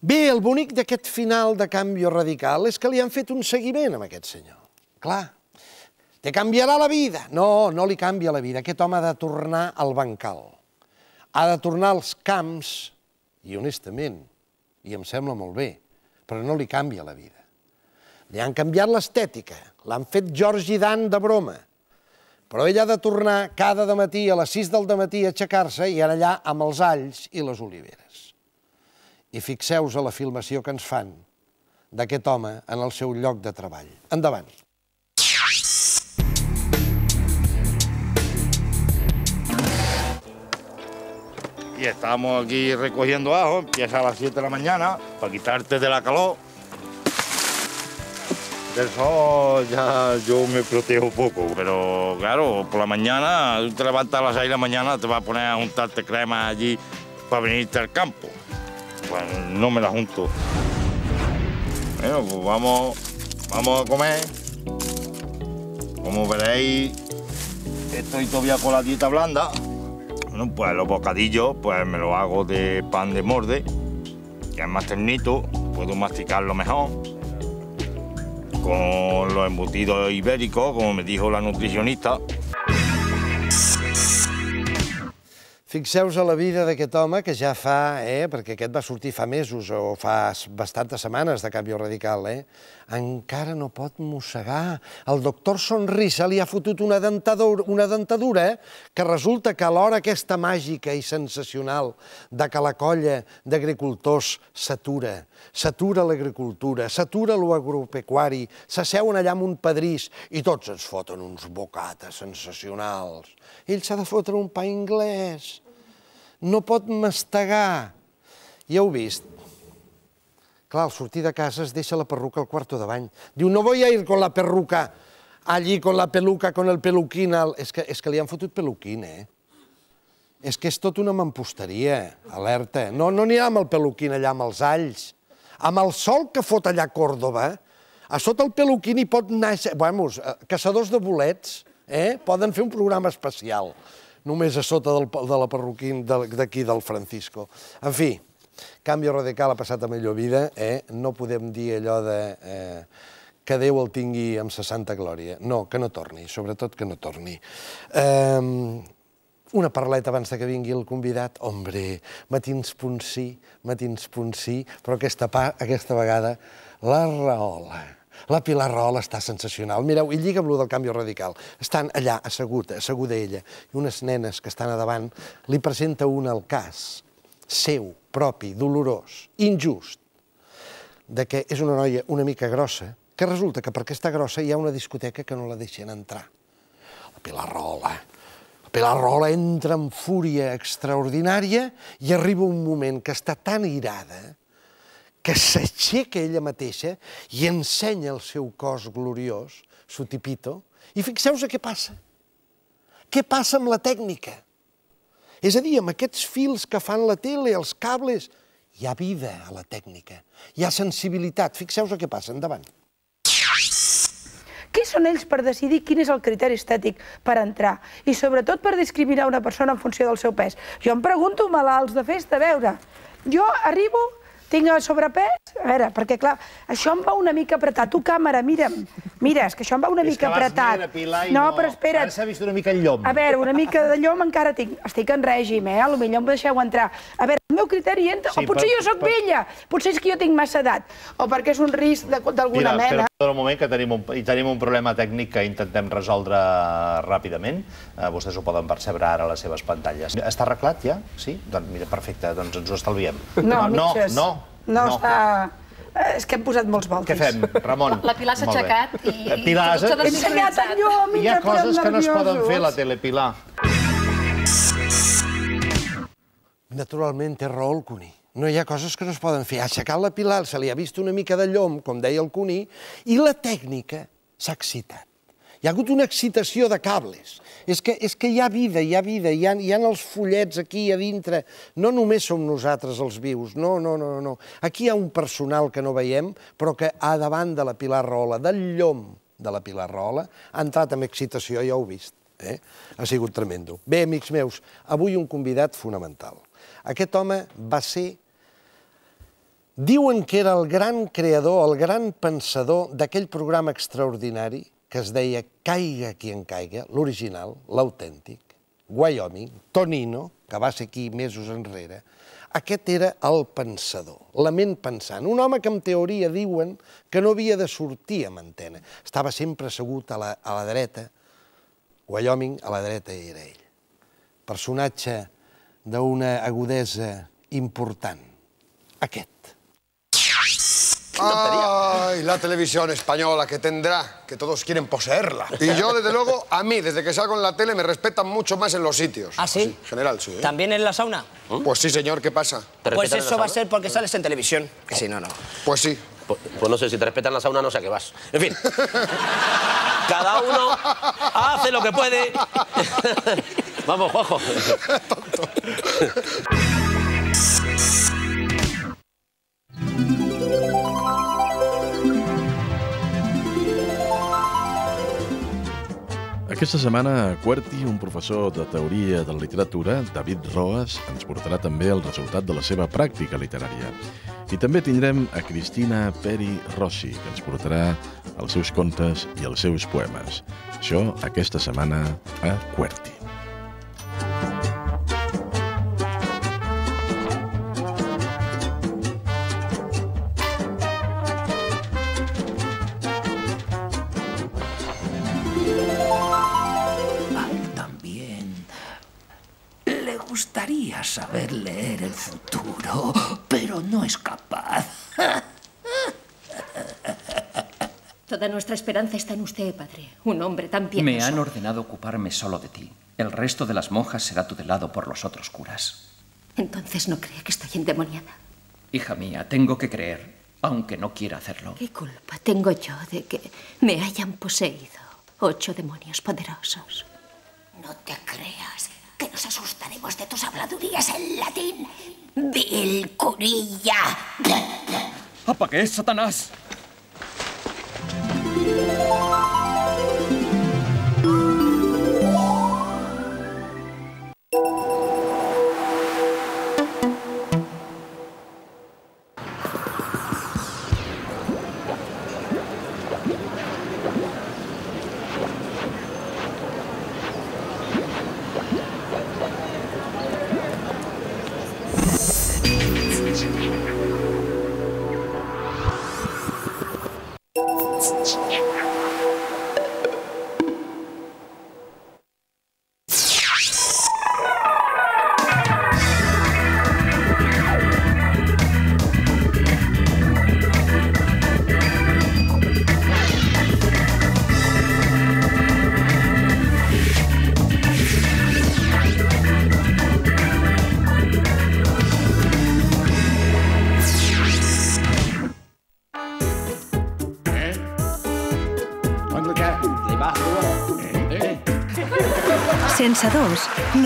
Bé, el bonic d'aquest final de canvi radical és que li han fet un seguiment amb aquest senyor. Clar, te canviarà la vida. No, no li canvia la vida. Aquest home ha de tornar al bancal. Ha de tornar als camps, i honestament, i em sembla molt bé, però no li canvia la vida. Li han canviat l'estètica, l'han fet Georgi Dan de broma. Però ella ha de tornar cada matí a les 6 del matí a aixecar-se i anar allà amb els alls i les oliveres. I fixeu-vos a la filmació que ens fan d'aquest home en el seu lloc de treball. Endavant. Y estamos aquí recogiendo ajo, empieza a las 7 de la mañana para quitarte de la calor Del sol ya yo me protejo poco, pero claro, por la mañana, tú te levantas a las 6 de la mañana, te vas a poner a juntarte crema allí para venirte al campo. Pues no me la junto. Bueno, pues vamos, vamos a comer. Como veréis, estoy todavía con la dieta blanda. Bueno, pues los bocadillos, pues me los hago de pan de morde, que es más ternito, puedo masticarlo mejor. Con los embutidos ibéricos, como me dijo la nutricionista. Fixeu-vos a la vida d'aquest home que ja fa, eh, perquè aquest va sortir fa mesos o fa bastantes setmanes de canvi radical, eh, encara no pot mossegar. El doctor Sonrisa li ha fotut una dentadura, una dentadura eh, que resulta que a l'hora aquesta màgica i sensacional de que la colla d'agricultors s'atura, s'atura l'agricultura, s'atura l'agropecuari, s'asseuen allà amb un pedrís i tots ens foten uns bocates sensacionals. Ell s'ha de fotre un pa anglès. No pot mastegar. Ja heu vist. Clar, al sortir de casa es deixa la perruca al quarto de bany. Diu, no voy a ir con la perruca allí, con la peluca, con el peluquín. És, que, és que li han fotut peluquín, eh? És que és tot una mamposteria, alerta. No no anirà amb el peluquín allà amb els alls. Amb el sol que fot allà a Còrdoba, a sota el peluquín hi pot néixer... Vamos, eh, caçadors de bolets, eh? Poden fer un programa especial només a sota del, de la perruquín d'aquí del Francisco. En fi, canvi radical ha passat a millor vida, eh? no podem dir allò de eh, que Déu el tingui amb sa santa glòria. No, que no torni, sobretot que no torni. Eh, una parleta abans que vingui el convidat. Hombre, matins punt sí, matins punt sí, però aquesta, pa, aquesta vegada la raola. La Pilar Rahola està sensacional. Mireu, i lliga amb del canvi radical. Estan allà, asseguda, asseguda ella, i unes nenes que estan a davant li presenta un el cas seu, propi, dolorós, injust, de que és una noia una mica grossa, que resulta que perquè està grossa hi ha una discoteca que no la deixen entrar. La Pilar Rahola. La Pilar Rahola entra en fúria extraordinària i arriba un moment que està tan irada que s'aixeca ella mateixa i ensenya el seu cos gloriós, su tipito, i fixeu-vos què passa. Què passa amb la tècnica? És a dir, amb aquests fils que fan la tele, els cables, hi ha vida a la tècnica, hi ha sensibilitat. Fixeu-vos què passa, endavant. Qui són ells per decidir quin és el criteri estètic per entrar? I sobretot per discriminar una persona en funció del seu pes. Jo em pregunto malalts de festa, a veure, jo arribo tinc el sobrepès? A veure, perquè clar, això em va una mica apretat. Tu, càmera, mira'm. Mira, és que això em va una mica apretat. És que Pilar, i no, no, però espera't. Ara s'ha vist una mica el llom. A veure, una mica de llom encara tinc. Estic en règim, eh? A lo millor em deixeu entrar. A veure, el meu criteri entra... Sí, o potser jo sóc vella. Potser és que jo tinc massa edat. O perquè és un risc de- d'alguna mena. però un moment que tenim un, tenim un problema tècnic que intentem resoldre ràpidament. Eh, vostès ho poden percebre ara a les seves pantalles. Està arreglat ja? Sí? Doncs mira, perfecte, doncs ens ho estalviem. No, no, mitges. no, No, està... eh, És que hem posat molts voltis. Què fem, Ramon? La- la Pilar s'ha aixecat i- Pilar, has- ensenyat en llom i Hi ha coses que no es poden fer a la tele, Pilar. Naturalment té raó el Cuní. No hi ha coses que no es poden fer. Ha aixecat la Pilar, se li ha vist una mica de llom, com deia el Cuní, i la tècnica s'ha excitat. Hi ha hagut una excitació de cables. És que, és que hi ha vida, hi ha vida, hi ha, hi ha els fullets aquí a dintre. No només som nosaltres els vius, no, no, no, no. Aquí hi ha un personal que no veiem, però que a davant de la Pilar Rola, del llom de la Pilar Rola, ha entrat amb excitació, ja ho heu vist. Eh? Ha sigut tremendo. Bé, amics meus, avui un convidat fonamental. Aquest home va ser Diuen que era el gran creador, el gran pensador d'aquell programa extraordinari que es deia Caiga qui en caiga, l'original, l'autèntic, Wyoming, Tonino, que va ser aquí mesos enrere. Aquest era el pensador, la ment pensant. Un home que en teoria diuen que no havia de sortir amb antena. Estava sempre assegut a la, a la dreta. Wyoming a la dreta era ell. Personatge d'una agudesa important. Aquest. Ay, la televisión española que tendrá, que todos quieren poseerla. Y yo, desde luego, a mí, desde que salgo en la tele, me respetan mucho más en los sitios. ¿Ah, sí? En general, sí. ¿eh? ¿También en la sauna? Pues sí, señor, ¿qué pasa? Pues eso va a ser porque sales en televisión. Que si no, no. Pues sí. Pues, pues no sé, si te respetan la sauna no sé a qué vas. En fin. Cada uno hace lo que puede. Vamos, Juanjo. Aquesta setmana a Querti, un professor de teoria de literatura, David Roas, ens portarà també el resultat de la seva pràctica literària. I també tindrem a Cristina Peri Rossi, que ens portarà els seus contes i els seus poemes. Això aquesta setmana a Querti. A saber leer el futuro, pero no es capaz. Toda nuestra esperanza está en usted, padre. Un hombre tan piadoso. Me han ordenado ocuparme solo de ti. El resto de las monjas será tutelado por los otros curas. Entonces no cree que estoy endemoniada. Hija mía, tengo que creer, aunque no quiera hacerlo. ¿Qué culpa tengo yo de que me hayan poseído ocho demonios poderosos? No te creas que nos asustaremos de tus habladurías en latín. Vil curilla. ¡Apague, Satanás!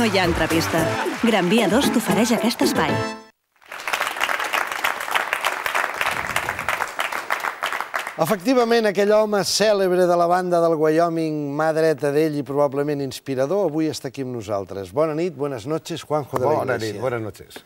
No hi ha entrevista. Gran Via 2 t'ofereix aquest espai. Efectivament, aquell home cèlebre de la banda del Wyoming, mà dreta d'ell i probablement inspirador, avui està aquí amb nosaltres. Bona nit, buenas noches, Juanjo de la Buenas Iglesia. noches, buenas noches.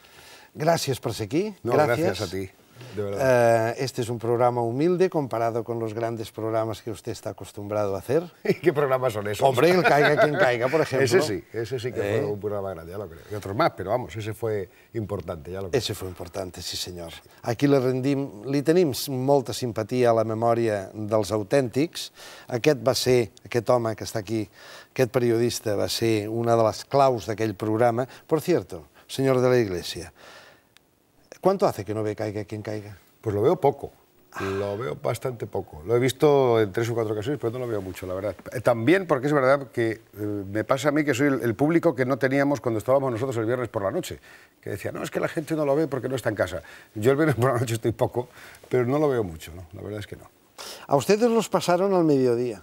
Gracias por ser aquí. No, gracias a ti, Eh, este es un programa humilde comparado con los grandes programas que usted está acostumbrado a hacer. ¿Y qué programas son esos? Hombre, el Caiga quien caiga, por ejemplo. Ese sí, ese sí que Eh. fue un programa grande, ya lo creo. Y otros más, pero vamos, ese fue importante, ya lo creo. Ese fue importante, sí senyor. Aquí li, rendim, li tenim molta simpatia a la memòria dels autèntics. Aquest va ser, aquest home que està aquí, aquest periodista, va ser una de les claus d'aquell programa. Por cierto, señor de la Iglesia, ¿cuánto hace que no ve Caiga quien caiga? Pues lo veo poco. Lo veo bastante poco. Lo he visto en tres o cuatro ocasiones, pero no lo veo mucho, la verdad. Eh, También porque es verdad que eh, me pasa a mí que soy el, el público que no teníamos cuando estábamos nosotros el viernes por la noche. Que decía, no, es que la gente no lo ve porque no está en casa. Yo el viernes por la noche estoy poco, pero no lo veo mucho, ¿no? La verdad es que no. A ustedes los pasaron al mediodía.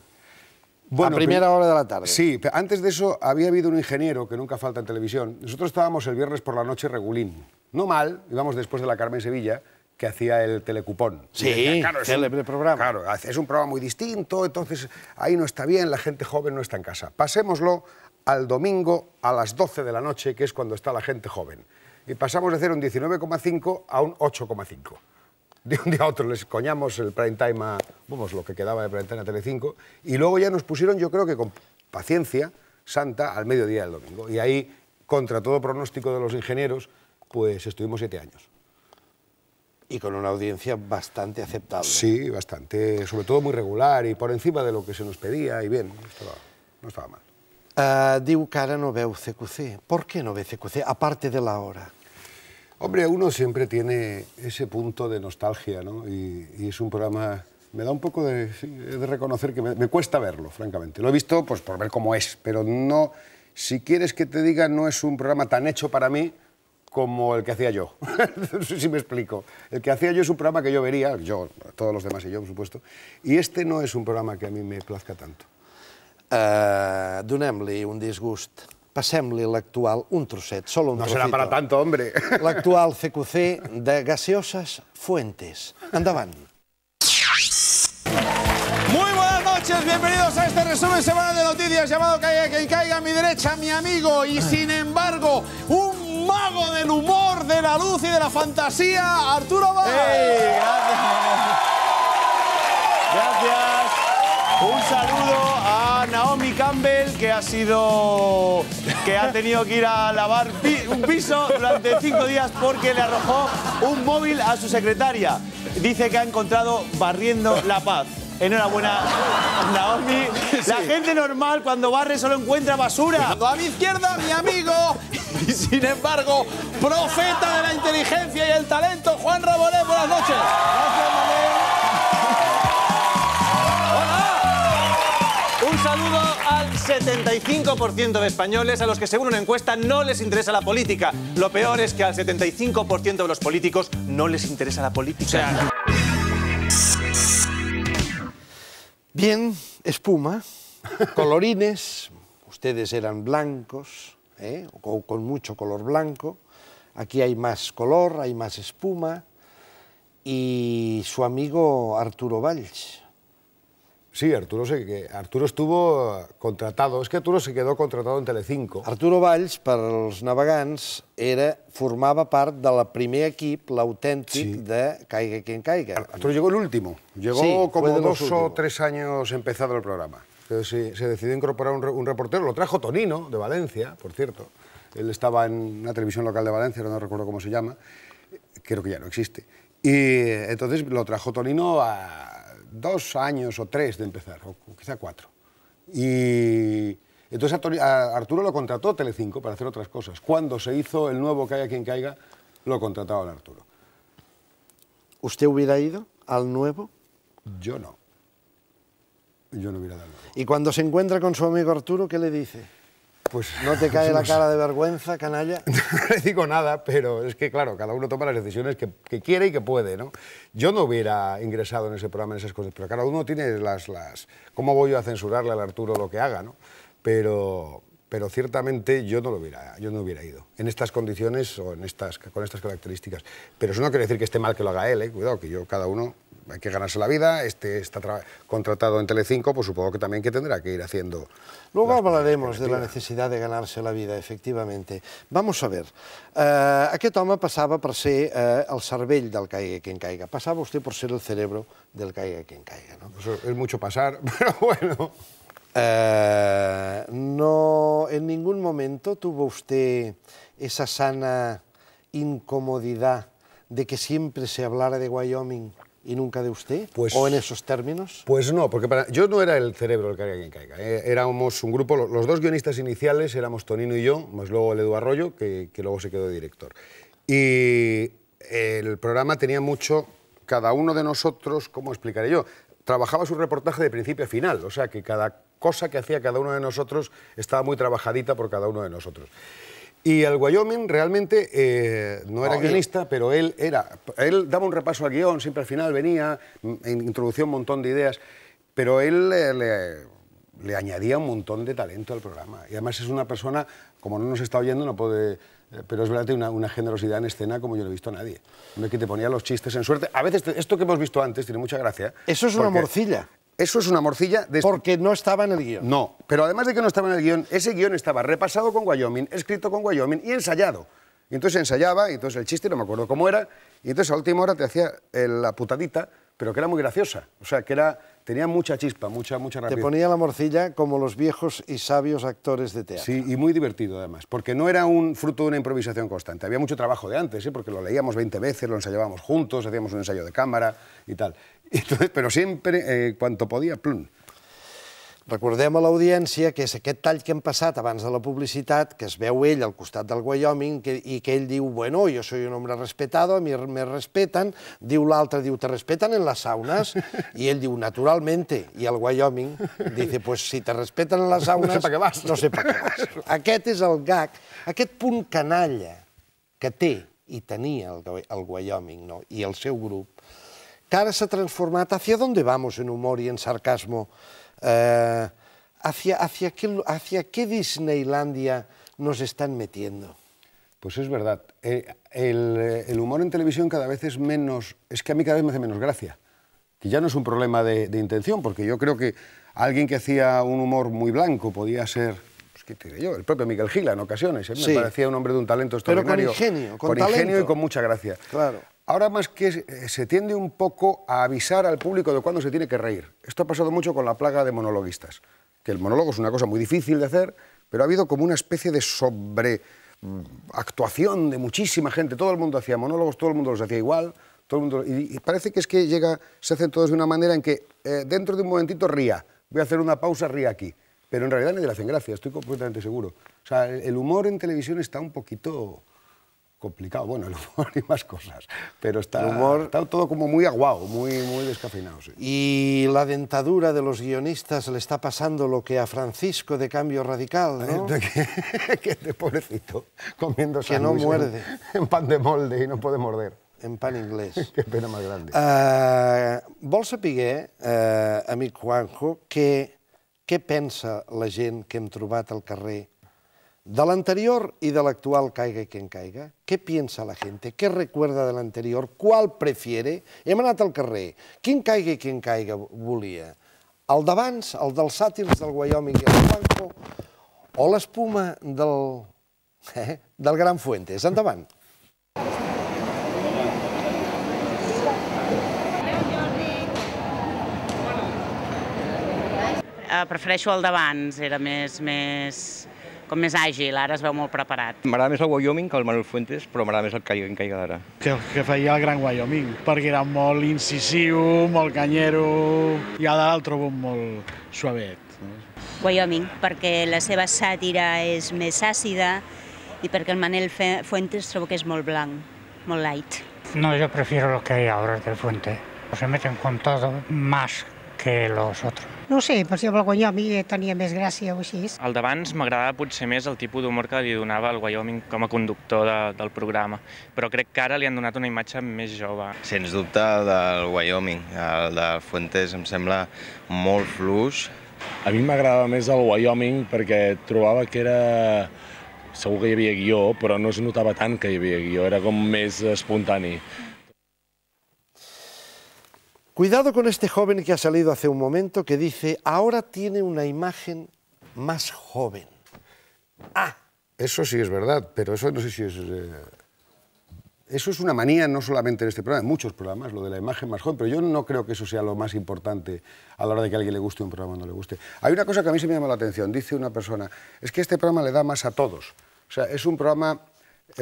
Bueno, a primera pri- hora de la tarde. Sí, antes de eso había habido un ingeniero que nunca falta en televisión. Nosotros estábamos el viernes por la noche regulín. No mal, íbamos después de la Carmen Sevilla, que hacía el telecupón. Sí, decía, es un- programa. Claro, es un programa muy distinto, entonces ahí no está bien, la gente joven no está en casa. Pasémoslo al domingo a las 12 de la noche, que es cuando está la gente joven. Y pasamos de hacer un 19,5 a un 8,5. De un día a otro les coñamos el prime time a, vamos, lo que quedaba de prime time a Telecinco, y luego ya nos pusieron, yo creo que con paciencia santa, al mediodía del domingo. Y ahí, contra todo pronóstico de los ingenieros, pues estuvimos siete años. Y con una audiencia bastante aceptable. Sí, bastante, sobre todo muy regular y por encima de lo que se nos pedía, y bien, no estaba, no estaba mal. Uh, diu que ara no veu CQC. ¿Por qué no ve CQC, aparte de la hora? Hombre, uno siempre tiene ese punto de nostalgia, ¿no? Y, es un programa... Me da un poco de, de reconocer que me, cuesta verlo, francamente. Lo he visto pues, por ver cómo es, pero no... Si quieres que te diga, no es un programa tan hecho para mí como el que hacía yo. no sé si me explico. El que hacía yo es un programa que yo vería, yo, todos los demás y yo, por supuesto, y este no es un programa que a mí me plazca tanto. Uh, un disgust. Passem-li l'actual, un trosset, solo un No trocito. será para tanto, hombre. L'actual CQC de Gaseosas Fuentes. Endavant. Muy buenas noches, bienvenidos a este resumen semanal de noticias llamado Caiga quien caiga a mi derecha, mi amigo y sin embargo un mago del humor, de la luz y de la fantasía, Arturo Valls. ¡Ey! Gracias. Un saludo a Naomi Campbell, que ha sido. Que ha tenido que ir a lavar pi- un piso durante cinco días porque le arrojó un móvil a su secretaria. Dice que ha encontrado barriendo la paz. Enhorabuena, Naomi. La gente normal cuando barre solo encuentra basura. A mi izquierda, mi amigo y sin embargo, profeta de la inteligencia y el talento, Juan Rabonet. Buenas noches. Un 75% de españoles a los que según una encuesta no les interesa la política. Lo peor es que al 75% de los políticos no les interesa la política. Bien, espuma, colorines, ustedes eran blancos, ¿eh? o con mucho color blanco. Aquí hay más color, hay más espuma. Y su amigo Arturo Valls. Sí, Arturo, se, que Arturo estuvo eh, contratado. Es que Arturo se quedó contratado en Telecinco. Arturo Valls, per als navegants, era, formava part del primer equip, l'autèntic de Caiga quien caiga. Arturo llegó el último. Llegó Sí, como de dos o últimos. tres años empezado el programa. Entonces, sí, se decidió incorporar un, un reportero. Lo trajo Tonino, de Valencia, por cierto. Él estaba en una televisión local de Valencia, no recuerdo cómo se llama. Creo que ya no existe. Y eh, entonces lo trajo Tonino a dos años o tres de empezar, o quizá cuatro. Y entonces a, Arturo lo contrató Telecinco para hacer otras cosas. Cuando se hizo el nuevo Caiga quien caiga, lo contrataron a Arturo. ¿Usted hubiera ido al nuevo? Yo no. Yo no hubiera dado. Y cuando se encuentra con su amigo Arturo, ¿qué le dice? Pues ¿No te cae la sé. cara de vergüenza, canalla? No le digo nada, pero es que, claro, cada uno toma las decisiones que, que quiere y que puede, ¿no? Yo no hubiera ingresado en ese programa, en esas cosas, pero cada uno tiene las... las ¿Cómo voy yo a censurarle al Arturo lo que haga, no? Pero, pero ciertamente yo no, lo hubiera, yo no hubiera ido, en estas condiciones o en estas, con estas características. Pero eso no quiere decir que esté mal que lo haga él, ¿eh? Cuidado, que yo, cada uno hay que ganarse la vida, este está tra- contratado en Telecinco, pues supongo que también que tendrá que ir haciendo... Luego hablaremos de la necesidad de ganarse la vida, efectivamente. Vamos a ver. Eh, aquest home passava per ser eh, el cervell del caiga quien caiga. Passava usted por ser el cerebro del caiga quien caiga, ¿no? Eso es mucho pasar, pero bueno. Eh, no, en ningún momento tuvo usted esa sana incomodidad de que siempre se hablara de Wyoming y nunca de usted? Pues- ¿O en esos términos? Pues no, porque para- yo no era el cerebro del Caiga quien caiga. eh, éramos un grupo, lo- los dos guionistas iniciales éramos Tonino y yo, más luego el Edu Arroyo, que, que luego se quedó de director. Y el programa tenía mucho, cada uno de nosotros, ¿cómo explicaré yo? Trabajaba su reportaje de principio a final, o sea que cada cosa que hacía cada uno de nosotros estaba muy trabajadita por cada uno de nosotros. Y el Wyoming realmente eh, no era No, guionista, pero él era. Él daba un repaso al guion, siempre al final venía, m- introducía un montón de ideas, pero él eh, le, le añadía un montón de talento al programa. Y además es una persona, como no nos está oyendo, no puede. eh, Pero es verdad, tiene una, una generosidad en escena como yo no he visto a nadie. Hombre, que te ponía los chistes en suerte. A veces, te- esto que hemos visto antes tiene mucha gracia. Eso es una morcilla. Eso es una morcilla. de- Porque no estaba en el guion. no, pero además de que no estaba en el guion, ese guion estaba repasado con Wyoming, escrito con Wyoming y ensayado. Y entonces ensayaba, y entonces el chiste no me acuerdo cómo era, y entonces a última hora te hacía eh, la putadita, pero que era muy graciosa. O sea, que era, tenía mucha chispa, mucha, mucha Te rapidez. ponía la morcilla como los viejos y sabios actores de teatro. Sí, y muy divertido además, porque no era un fruto de una improvisación constante. Había mucho trabajo de antes, ¿eh? porque lo leíamos 20 veces, lo ensayábamos juntos, hacíamos un ensayo de cámara y tal. Entonces, pero siempre, eh, cuanto podía, plum. Recordem a l'audiència que és aquest tall que hem passat abans de la publicitat, que es veu ell al costat del Wyoming que, i que ell diu, bueno, yo soy un hombre respetado, a mi me respetan, diu l'altre, diu, te respetan en las saunas, i ell diu, naturalmente, i el Wyoming dice, pues si te respetan en las saunas, No sé pa què vas. No sé pa què vas. Aquest és el gag, aquest punt canalla que té i tenia el, el Wyoming no? i el seu grup, que ara s'ha transformat hacia dónde vamos en humor y en sarcasmo, eh, hacia, hacia, qué, hacia qué Disneylandia nos están metiendo. Pues es verdad. Eh, el, eh, el humor en televisión cada vez es menos... Es que a mí cada vez me hace menos gracia. Que ya no es un problema de, de intención, porque yo creo que alguien que hacía un humor muy blanco podía ser... Pues, ¿qué te diré yo? El propio Miguel Gila en ocasiones. A mí Sí. me parecía un hombre de un talento Pero con extraordinario. ingenio, con Con ingenio y con mucha gracia. Claro. Ahora más que eh, se tiende un poco a avisar al público de cuándo se tiene que reír. Esto ha pasado mucho con la plaga de monologuistas, que el monólogo es una cosa muy difícil de hacer, pero ha habido como una especie de sobre mm, de muchísima gente. Todo el mundo hacía monólogos, todo el mundo los hacía igual, todo el mundo y, parece que es que llega, se hacen todos de una manera en que eh, dentro de un momentito ría. Voy a hacer una pausa, ría aquí. Pero en realidad ni le hacen gracia, estoy completamente seguro. O sea, el humor en televisión está un poquito complicado. Bueno, el humor y más cosas. Pero está, humor- está todo como muy aguado, muy, muy descafeinado. sí. Y la dentadura de los guionistas le está pasando lo que a Francisco de Cambio Radical, ¿no? que, que de pobrecito, comiendo Que no sándwich en- muerde. En, pan de molde y no puede morder. En pan inglés. Qué pena más grande. Uh, vols saber, uh, amic Juanjo, què, què pensa la gent que hem trobat al carrer de l'anterior y de l'actual Caiga quien caiga? ¿Qué piensa la gente? ¿Qué recuerda de l'anterior? ¿Cuál prefiere? Hem anat al carrer. Quin caiga quien caiga volia? El d'abans, el dels sàtirs del Wyoming i el Juanjo, o l'espuma del, eh, del Gran Fuentes? Endavant. Eh, prefereixo el d'abans, era més, més, com més àgil, ara es veu molt preparat. M'agrada més el Wyoming que el Manuel Fuentes, però m'agrada més el Caiga en Caiga d'ara. que, que feia el Gran Wyoming, perquè era molt incisiu, molt canyero, i el d'ara el trobo molt suavet. Wyoming, perquè la seva sàtira és més àcida i perquè el Manel Fuentes trobo que és molt blanc, molt light. No, yo prefiero lo que hay ahora del Fuente. Se meten con todo más que los otros. No ho sé, per exemple, el Wyoming tenia més gràcia o així. El d'abans m'agradava potser més el tipus d'humor que li donava el Wyoming com a conductor de, del programa, però crec que ara li han donat una imatge més jove. Sens dubte el del Wyoming, el de Fuentes em sembla molt fluix. A mi m'agradava més el Wyoming perquè trobava que era... Segur que hi havia guió, però no es notava tant que hi havia guió, era com més espontani. Cuidado con este joven que ha salido hace un momento que dice, ahora tiene una imagen más joven. Eso sí es verdad, pero eso no sé si es... eh, Eso es una manía no solamente en este programa, en muchos programas, lo de la imagen más joven, pero yo no creo que eso sea lo más importante a la hora de que a alguien le guste un programa o no le guste. Hay una cosa que a mí se me llama la atención, dice una persona, es que este programa le da más a todos. O sea, es un programa,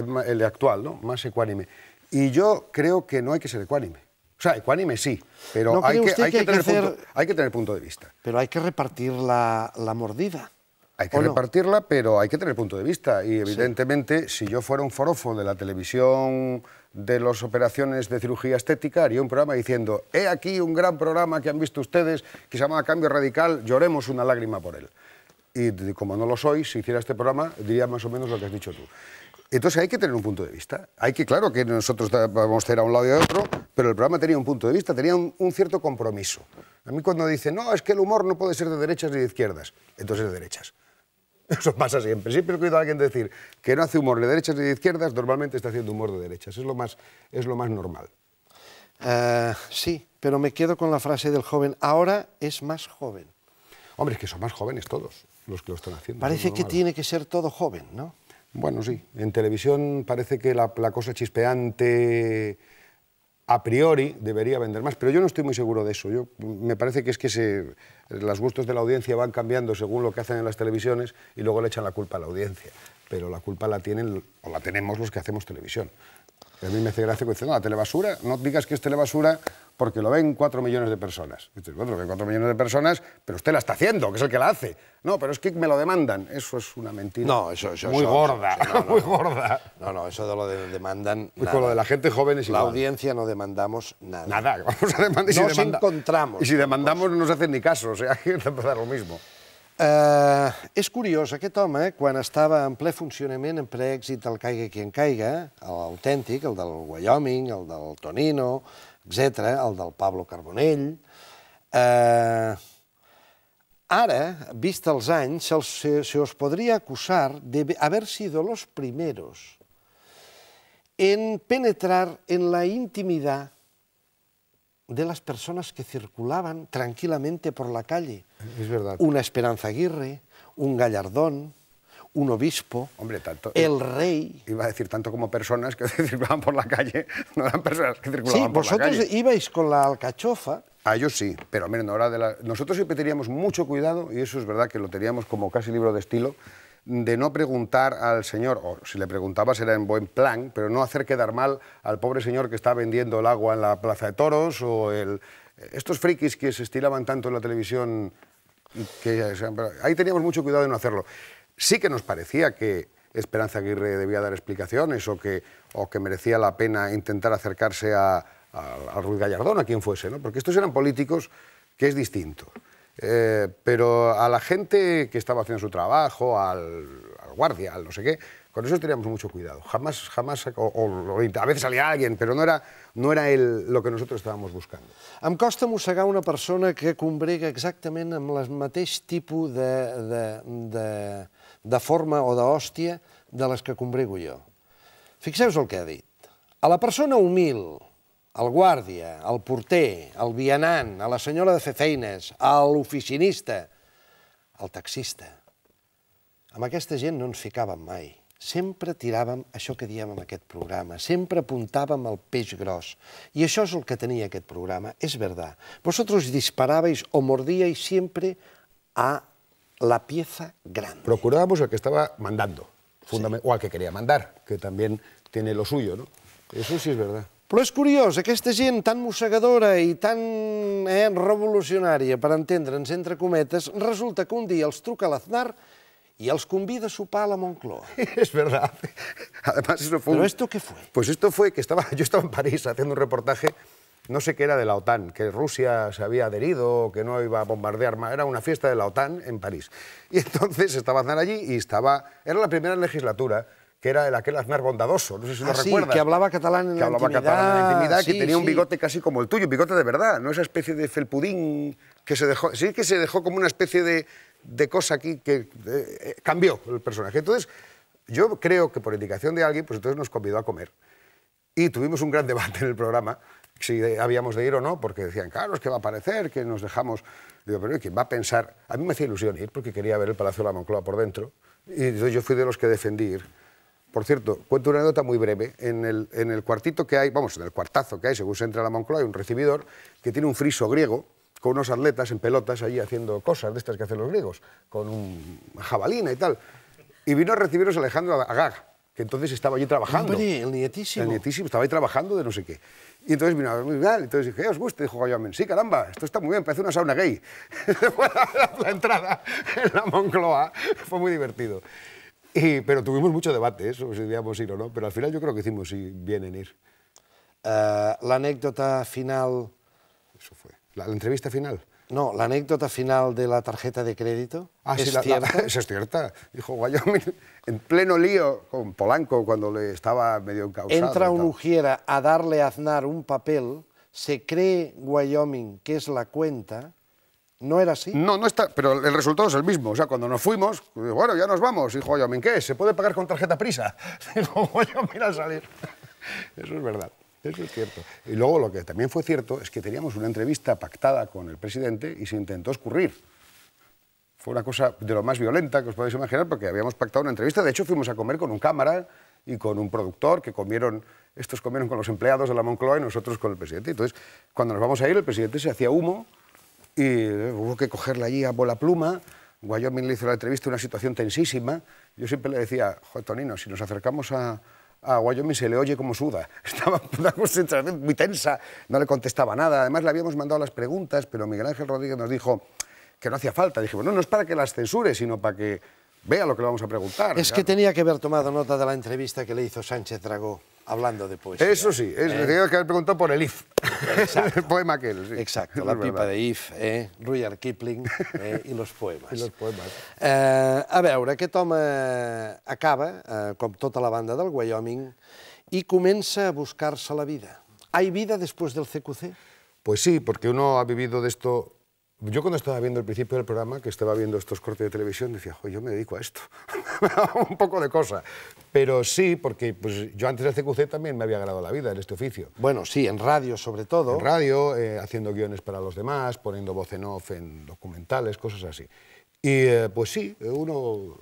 ma- el actual, ¿no? Más ecuánime. Y yo creo que no hay que ser ecuánime. O sea, ecuánime sí, pero ¿No hay, que, hay hay tener hacer- punto, hay que tener punto de vista. Pero hay que repartir la, la mordida. Hay que repartirla, pero hay que tener punto de vista. Y evidentemente, si yo fuera un forofo de la televisión de las operaciones de cirugía estética, haría un programa diciendo, he aquí un gran programa que han visto ustedes, que se llama Cambio Radical, lloremos una lágrima por él. Y como no lo soy, si hiciera este programa, diría más o menos lo que has dicho tú. Entonces hay que tener un punto de vista. Hay que, claro, que nosotros vamos a estar a un lado y a otro, pero el programa tenía un punto de vista, tenía un, un cierto compromiso. A mí cuando dicen, no, es que el humor no puede ser de derechas ni de izquierdas, entonces es de derechas. Eso pasa siempre. Siempre he oído a alguien decir que no hace humor de derechas ni de izquierdas, normalmente está haciendo humor de derechas. Es lo más, es lo más normal. Eh, sí, pero me quedo con la frase del joven, ahora es más joven. Hombre, es que son más jóvenes todos los que lo están haciendo. Parece es que tiene que ser todo joven, ¿no? Bueno, sí. En televisión parece que la, cosa chispeante a priori debería vender más, pero yo no estoy muy seguro de eso. Yo, me parece que es que se, los gustos de la audiencia van cambiando según lo que hacen en las televisiones y luego le echan la culpa a la audiencia. Pero la culpa la tienen o la tenemos los que hacemos televisión. A mí me hace gracia que dicen, no, la telebasura, no digas que es telebasura porque lo ven cuatro millones de personas. Dices, bueno, lo ven cuatro millones de personas, pero usted la está haciendo, que es el que la hace. No, pero es que me lo demandan. Eso es una mentira. No, eso, eso Muy eso- gorda, eso- no, no, muy gorda. No, no, eso de lo de demandan. Con lo de la gente joven es La igual. audiencia no demandamos nada. Nada, vamos a demandar. y si Nos demanda- encontramos. Y si demandamos no nos hacen ni caso, o sea, que empezar lo mismo. Uh, és curiós, aquest home, quan estava en ple funcionament, en ple èxit el Caiga qui en caiga, l'autèntic, el del Wyoming, el del Tonino, etc, el del Pablo Carbonell, uh, ara, vist els anys, se, se, os podria acusar de haber sido los primeros en penetrar en la intimidad de las personas que circulaban tranquilamente por la calle. Es verdad. Una Esperanza Aguirre, un Gallardón, un obispo, Hombre, tanto, el rey. Iba a decir tanto como personas que circulaban por la calle, no eran personas que circulaban Sí, por la vosotros calle. ibais con la alcachofa. A ellos sí, pero no era de la... Nosotros siempre teníamos mucho cuidado, y eso es verdad que lo teníamos como casi libro de estilo, de no preguntar al señor, o si le preguntabas era en buen plan, pero no hacer quedar mal al pobre señor que está vendiendo el agua en la plaza de toros, o estos frikis que se estilaban tanto en la televisión, que, ahí teníamos mucho cuidado de no hacerlo. Sí que nos parecía que Esperanza Aguirre debía dar explicaciones o que, o que merecía la pena intentar acercarse a, a, a Ruiz Gallardón, a quien fuese, ¿no? porque estos eran políticos que es distinto. Eh, pero a la gente que estaba haciendo su trabajo, al, al guardia, al no sé qué, con eso teníamos mucho cuidado. Jamás, jamás, o, o, a veces salía alguien, pero no era, no era el, lo que nosotros estábamos buscando. Em costa mossegar una persona que combrega exactament amb el mateix tipus de, de, de, de forma o d'hòstia de les que combrego jo. Fixeu-vos el que ha dit. A la persona humil, al guàrdia, al porter, al vianant, a la senyora de fer feines, a l'oficinista, al taxista. Amb aquesta gent no ens ficàvem mai. Sempre tiràvem això que diem en aquest programa, sempre apuntàvem al peix gros. I això és el que tenia aquest programa, és verdad. Vosotros disparabais o mordíais siempre a la pieza grande. Procurábamos el que estaba mandando, fundament- o al que quería mandar, que también tiene lo suyo, ¿no? Eso sí es verdad. Però és curiós, aquesta gent tan mossegadora i tan eh, revolucionària, per entendre'ns, entre cometes, resulta que un dia els truca l'Aznar y els convida a sopar a la Moncloa. Es verdad. Además, eso fue. ¿Pero un- esto qué fue? Pues esto fue que estaba, yo estaba en París haciendo un reportaje, no sé qué era de la OTAN, que Rusia se había adherido, que no iba a bombardear más. Era una fiesta de la OTAN en París. Y entonces estaba Aznar allí y estaba. Era la primera legislatura. Que era el aquel Aznar bondadoso, no sé si Ah, lo sí, recuerdas. que hablaba catalán en que la hablaba intimidad, catalán en la intimidad, que sí, tenía un sí. bigote casi como el tuyo, un bigote de verdad, no esa especie de felpudín que se dejó. Sí que se dejó como una especie de, de cosa aquí que eh, cambió el personaje. Entonces, yo creo que por indicación de alguien, pues entonces nos convidó a comer. Y tuvimos un gran debate en el programa, si habíamos de ir o no, porque decían, claro, es que va a aparecer, que nos dejamos... Digo, pero ¿quién va a pensar? A mí me hacía ilusión ir, porque quería ver el Palacio de la Moncloa por dentro, y yo fui de los que defendí ir. Por cierto, cuento una anécdota muy breve. En el, en el cuartito que hay, vamos, en el cuartazo que hay, según se entra a la Moncloa, hay un recibidor que tiene un friso griego con unos atletas en pelotas allí haciendo cosas de estas que hacen los griegos, con un jabalina y tal. Y vino a recibiros Alejandro Agag, que entonces estaba allí trabajando. Hombre, el nietísimo. El nietísimo, estaba ahí trabajando de no sé qué. Y entonces vino a ver, muy mal, entonces dije, ¿qué os gusta? Dijo Goyomen, sí, caramba, esto está muy bien, parece una sauna gay. La entrada en la Moncloa, fue muy divertido. Y, pero tuvimos mucho debate, eso, si debíamos ir o no, pero al final yo creo que hicimos sí, bien en ir. Eh, L'anècdota final... Eso fue. ¿La, la entrevista final? No, l'anècdota final de la tarjeta de crédito. Ah, sí, ¿Es la- la- cierta? eso es cierta. Dijo Wyoming, en pleno lío con Polanco, cuando le estaba medio encausado. Entra un ujiera a darle a Aznar un papel, se cree Wyoming que es la cuenta, ¿no era así? No, no está, pero el resultado es el mismo. O sea, cuando nos fuimos, bueno, ya nos vamos. Dijo Wyoming, ¿qué? ¿Se puede pagar con tarjeta prisa? Dijo Wyoming al salir. Eso es verdad, eso es cierto. Y luego lo que también fue cierto es que teníamos una entrevista pactada con el presidente y se intentó escurrir. Fue una cosa de lo más violenta que os podéis imaginar porque habíamos pactado una entrevista. De hecho, fuimos a comer con un cámara y con un productor que comieron, estos comieron con los empleados de la Moncloa y nosotros con el presidente. Entonces, cuando nos vamos a ir, el presidente se hacía humo y hubo que cogerla allí a bola pluma. Wyoming le hizo la entrevista una situación tensísima. Yo siempre le decía, joder, Tonino, si nos acercamos a, a Wyoming se le oye como suda. Estaba una concentración muy tensa, no le contestaba nada. Además, le habíamos mandado las preguntas, pero Miguel Ángel Rodríguez nos dijo que no hacía falta. Dije, bueno, no es para que las censure, sino para que vea lo que le vamos a preguntar. Es que tenía que haber tomado nota de la entrevista que le hizo Sánchez Dragó, hablando de poesía. Eso sí, es, ¿Eh? que haber preguntado por el IF. el poema aquel, sí. Exacto, la pipa de If, eh? Rudyard Kipling eh? i los poemes. I los poemes. Eh, a veure, aquest home acaba, eh, com tota la banda del Wyoming, i comença a buscar-se la vida. ¿Hay vida después del CQC? Pues sí, porque uno ha vivido de esto. Yo cuando estaba viendo el principio del programa, que estaba viendo estos cortes de televisión, decía, "Jo, yo me dedico a esto. Un poco de cosa. Pero sí, porque pues, yo antes del CQC también me había ganado la vida en este oficio. Bueno, sí, en radio sobre todo. En radio, eh, haciendo guiones para los demás, poniendo voz en off en documentales, cosas así. Y eh, pues sí, uno...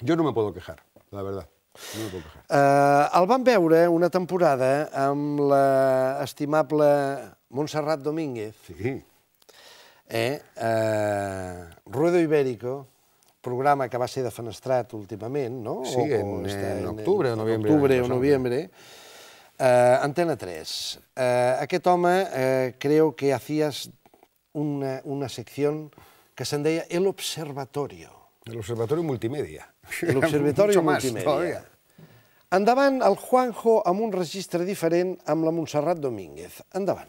Yo no me puedo quejar, la verdad. No me puedo quejar. Eh, el vam veure una temporada amb l'estimable Montserrat Domínguez. Sí. Eh, eh, Ruedo Ibérico, programa que va ser defenestrat últimament, no? Sí, en- en octubre o noviembre Octubre o noviembre. Eh, Antena 3. Eh, aquest home eh, creo que hacías una, una sección que se'n deia El Observatorio. El Observatorio Multimedia. El Observatorio Multimedia. todavía. Endavant, el Juanjo amb un registre diferent amb la Montserrat Domínguez. Endavant.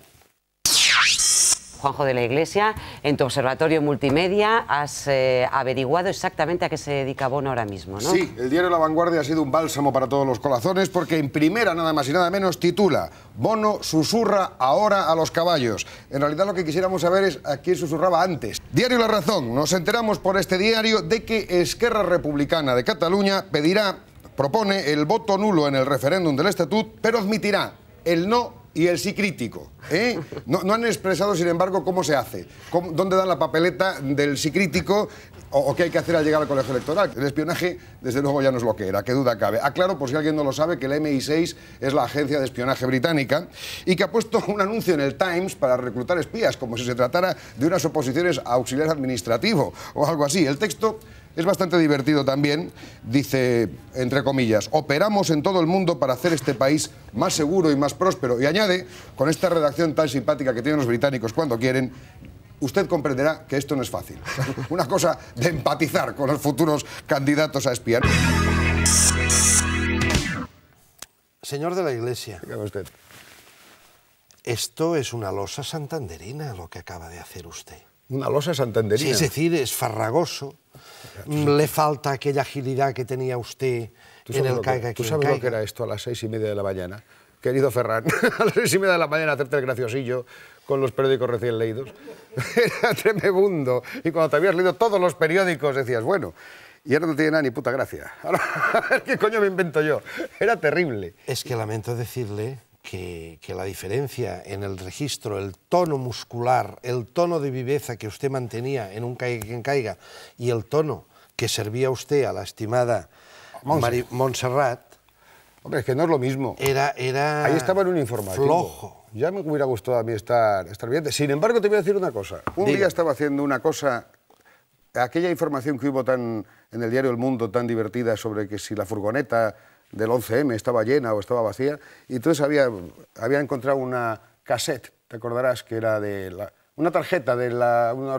Juanjo de la Iglesia, en tu observatorio multimedia has eh, averiguado exactamente a qué se dedica Bono ahora mismo, ¿no? Sí, el diario La Vanguardia ha sido un bálsamo para todos los corazones porque en primera nada más y nada menos titula Bono susurra ahora a los caballos. En realidad lo que quisiéramos saber es a quién susurraba antes. Diario La Razón. Nos enteramos por este diario de que Esquerra Republicana de Cataluña pedirá, propone el voto nulo en el referéndum del Estatut, pero admitirá el no y el sí crítico. ¿eh? No, han expresado, sin embargo, cómo se hace, cómo- dónde dan la papeleta del sí crítico o, qué hay que hacer al llegar al colegio electoral. El espionaje, desde luego, ya no es lo que era, qué duda cabe. Aclaro, por si alguien no lo sabe, que el MI6 es la agencia de espionaje británica y que ha puesto un anuncio en el Times para reclutar espías, como si se tratara de unas oposiciones a auxiliar administrativo o algo así. El texto es bastante divertido también, dice, entre comillas, operamos en todo el mundo para hacer este país más seguro y más próspero. Y añade, con esta redacción tan simpática que tienen los británicos cuando quieren, usted comprenderá que esto no es fácil. Una cosa de empatizar con los futuros candidatos a espiar. Señor de la Iglesia. Usted. Esto es una losa santanderina lo que acaba de hacer usted. Una losa santanderina. Sí, es decir, es farragoso. Le falta aquella agilidad que tenía usted ¿Tú en el lo que, caiga tú sabes lo caiga? que era esto a las seis y media de la mañana? Querido Ferran, a las seis y media de la mañana hacerte el graciosillo con los periódicos recién leídos. Era tremebundo. Y cuando te habías leído todos los periódicos decías, bueno, y ahora no tiene nada ni puta gracia. Ahora, ¿qué coño me invento yo? Era terrible. Es que lamento decirle que, que la diferencia en el registro, el tono muscular, el tono de viveza que usted mantenía en un caiga quien caiga y el tono que servía usted a la estimada Monse. Mari- Montserrat, Hombre, es que no es lo mismo. era, era Ahí estaba en un informativo. flojo. Ya me hubiera gustado a mí estar, estar bien. Sin embargo, te voy a decir una cosa. Un Diga. día estaba haciendo una cosa, aquella información que hubo tan, en el diario El Mundo tan divertida sobre que si la furgoneta del 11M estaba llena o estaba vacía, y entonces había, había encontrado una cassette, te acordarás, que era de la- una tarjeta de la, una,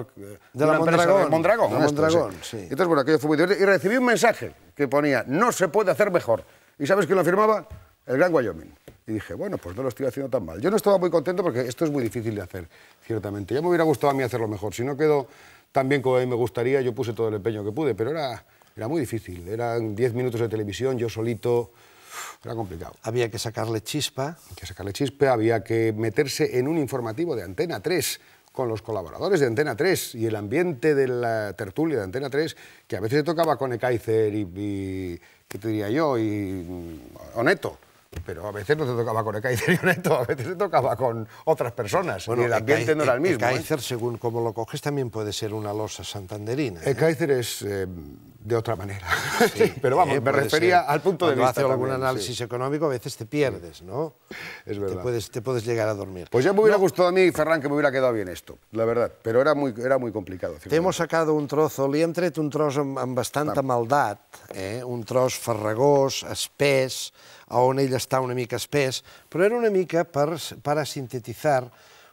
De la Mondragón. de Mondragón. De la esto, Mondragón, sí. sí. Y entonces, bueno, aquello fue muy divertido. Y recibí un mensaje que ponía, no se puede hacer mejor. ¿Y sabes quién lo firmaba? El Gran Wyoming. Y dije, bueno, pues no lo estoy haciendo tan mal. Yo no estaba muy contento porque esto es muy difícil de hacer, ciertamente. Ya me hubiera gustado a mí hacerlo mejor. Si no quedó tan bien como a mí me gustaría, yo puse todo el empeño que pude, pero era, era muy difícil. Eran 10 minutos de televisión, yo solito. Era complicado. Había que sacarle chispa. Había que sacarle chispe, había que meterse en un informativo de Antena 3 con los colaboradores de Antena 3 y el ambiente de la tertulia de Antena 3, que a veces se tocaba con Ekaizer y, y ¿qué te diría yo? Y mm, Oneto. Pero a veces no te tocaba con Ekaizer y Oneto, a veces te tocaba con otras personas. y el ambiente Ekaizer- no era el mismo. ¿eh? Ekaizer, según como lo coges, también puede ser una losa santanderina. ¿eh? Ekaizer es eh, de otra manera. Sí, pero vamos, Eh, me refería ser. al punto de Cuando vista. haces algún análisis sí. económico, a veces te pierdes, ¿no? Es Te verdad. puedes, te puedes llegar a dormir. Pues ya me hubiera gustado a mí, Ferran, que me hubiera quedado bien esto, la verdad. Pero era muy, era muy complicado. Te hemos sacado un trozo, li hem tret un tros amb, amb bastanta maldat, eh? un tros farragós, espès, on ell està una mica espès, però era una mica para sintetizar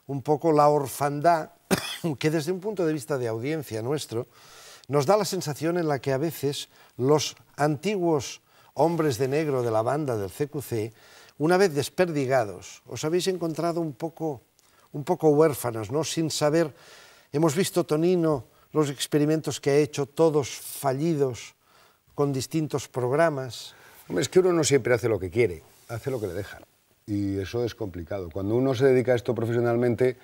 un poco la orfandad que desde un punto de vista de audiencia nuestro nos da la sensación en la que a veces los antiguos hombres de negro de la banda del CQC, una vez desperdigados, os habéis encontrado un poco un poco huérfanos, ¿no? Sin saber, hemos visto Tonino, los experimentos que ha hecho, todos fallidos, con distintos programas. Hombre, es que uno no siempre hace lo que quiere, hace lo que le dejan. Y eso es complicado. Cuando uno se dedica a esto profesionalmente,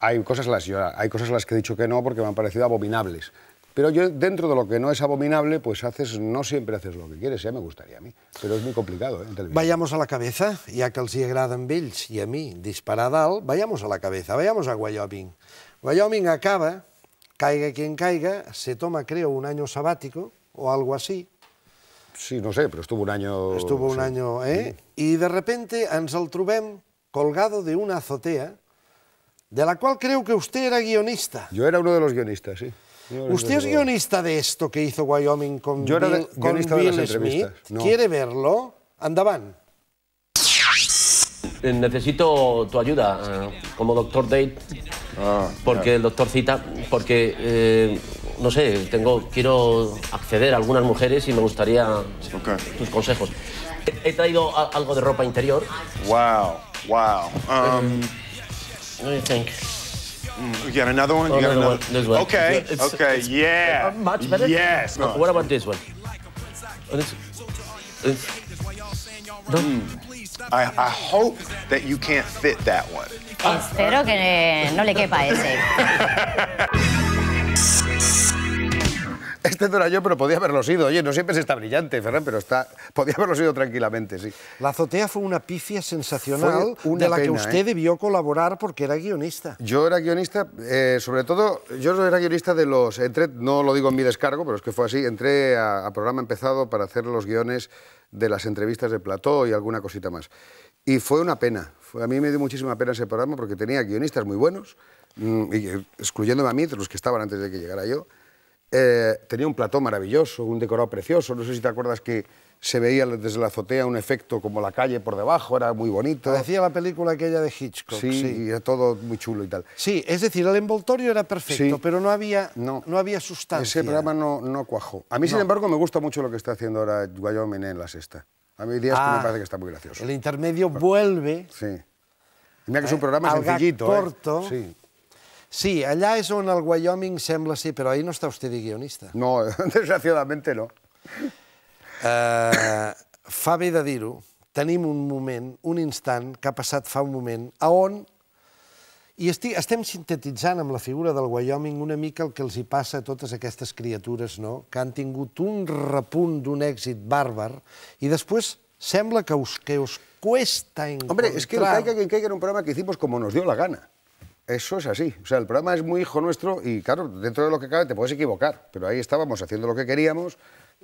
hay cosas, las, las que he dicho que no porque me han parecido abominables. Pero yo, dentro de lo que no es abominable, pues haces, no siempre haces lo que quieres, ya me gustaría a mí. Pero es muy complicado, ¿eh? Vayamos a la cabeza, ya que els hi agrada amb ells i a mi disparar a dalt, vayamos a la cabeza, vayamos a Wyoming. Wyoming acaba, caiga quien caiga, se toma, creo, un año sabático o algo así. Sí, no sé, pero estuvo un año... Estuvo un sí. año, ¿eh? Y de repente ens el trobem colgado de una azotea, de la cual creo que usted era guionista. Yo era uno de los guionistas, sí. ¿Usted es guionista de esto que hizo Wyoming con Yo era de- Bill, con guionista de las Bill Smith? entrevistas, no. ¿Quiere verlo? Andaban. Eh, Necesito tu ayuda eh, como doctor Date, porque el doctor cita, porque eh, no sé, tengo, quiero acceder a algunas mujeres y me gustaría tus consejos. He, he traído a- algo de ropa interior. Wow, wow. Um, What do you think? you got another one? You got another one, this one. Okay, It's- okay, it's- yeah. uh, much better? Yes. No, what about this one? It's- no? I, I hope that you can't fit that one. Espero que no le quepa ese. Este no era yo, pero podía haberlo sido. Oye, no siempre se está brillante, Ferran, pero está, podía haberlo sido tranquilamente, sí. La azotea fue una pifia sensacional una de la que usted ¿eh? debió colaborar porque era guionista. Yo era guionista, eh, sobre todo, yo era guionista de los... Entré, no lo digo en mi descargo, pero es que fue así, entré a, a programa empezado para hacer los guiones de las entrevistas de plató y alguna cosita más. Y fue una pena, fue, a mí me dio muchísima pena ese programa porque tenía guionistas muy buenos, mm, y, eh, excluyéndome a mí, de los que estaban antes de que llegara yo. Eh, tenía un plató maravilloso, un decorado precioso, no sé si te acuerdas que se veía desde la azotea un efecto como la calle por debajo, era muy bonito. Parecía la película aquella de Hitchcock. Sí, sí. y era todo muy chulo y tal. Sí, es decir, el envoltorio era perfecto, Sí. pero no había, no. había sustancia. Ese programa no, no cuajó. A mí, sin No. embargo, me gusta mucho lo que está haciendo ahora Wyoming en la sexta. A mí que Ah, me parece que está muy gracioso. El intermedio vuelve. Sí. Y mira que es un programa gag sencillito. ¿eh? corto. Sí. Sí, allà és on el Wyoming sembla ser, però ahí no està usted de guionista. No, desgraciadamente no. Uh, fa bé de dir-ho, tenim un moment, un instant, que ha passat fa un moment, a on i estic, estem sintetitzant amb la figura del Wyoming una mica el que els hi passa a totes aquestes criatures, no?, que han tingut un repunt d'un èxit bàrbar i després sembla que us, que us cuesta encontrar... Hombre, es que el Caiga quien caiga era un programa que hicimos como nos dio la gana. Eso es así. O sea, el programa es muy hijo nuestro y, claro, dentro de lo que cabe te puedes equivocar, pero ahí estábamos haciendo lo que queríamos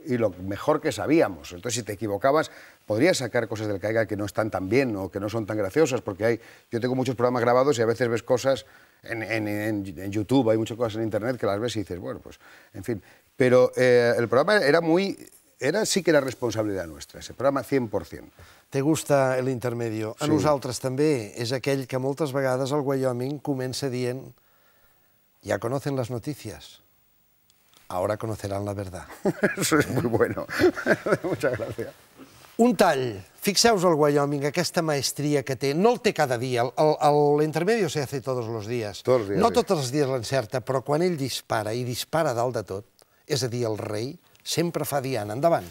y lo mejor que sabíamos. Entonces, si te equivocabas, podrías sacar cosas del Caiga que no están tan bien o que no son tan graciosas, porque hay, yo tengo muchos programas grabados y a veces ves cosas en, en- en- en YouTube, hay muchas cosas en Internet que las ves y dices, bueno, pues, en fin. Pero eh, el programa era muy... Era, sí que era responsabilidad nuestra, ese programa 100%. Te gusta l'intermedio. A Sí. nosaltres també. És aquell que moltes vegades el Wyoming comença dient ja conocen las noticias, ahora conocerán la verdad. Eso es muy bueno. Muchas gracias. Un tall. Fixeu-vos al Wyoming, aquesta maestria que té. No el té cada dia. El- el- el- L'intermedio se hace todos los días. Todos los días, no sí. tots els dies l'encerta, però quan ell dispara, i dispara dalt de tot, és a dir, el rei, sempre fa diana. Endavant.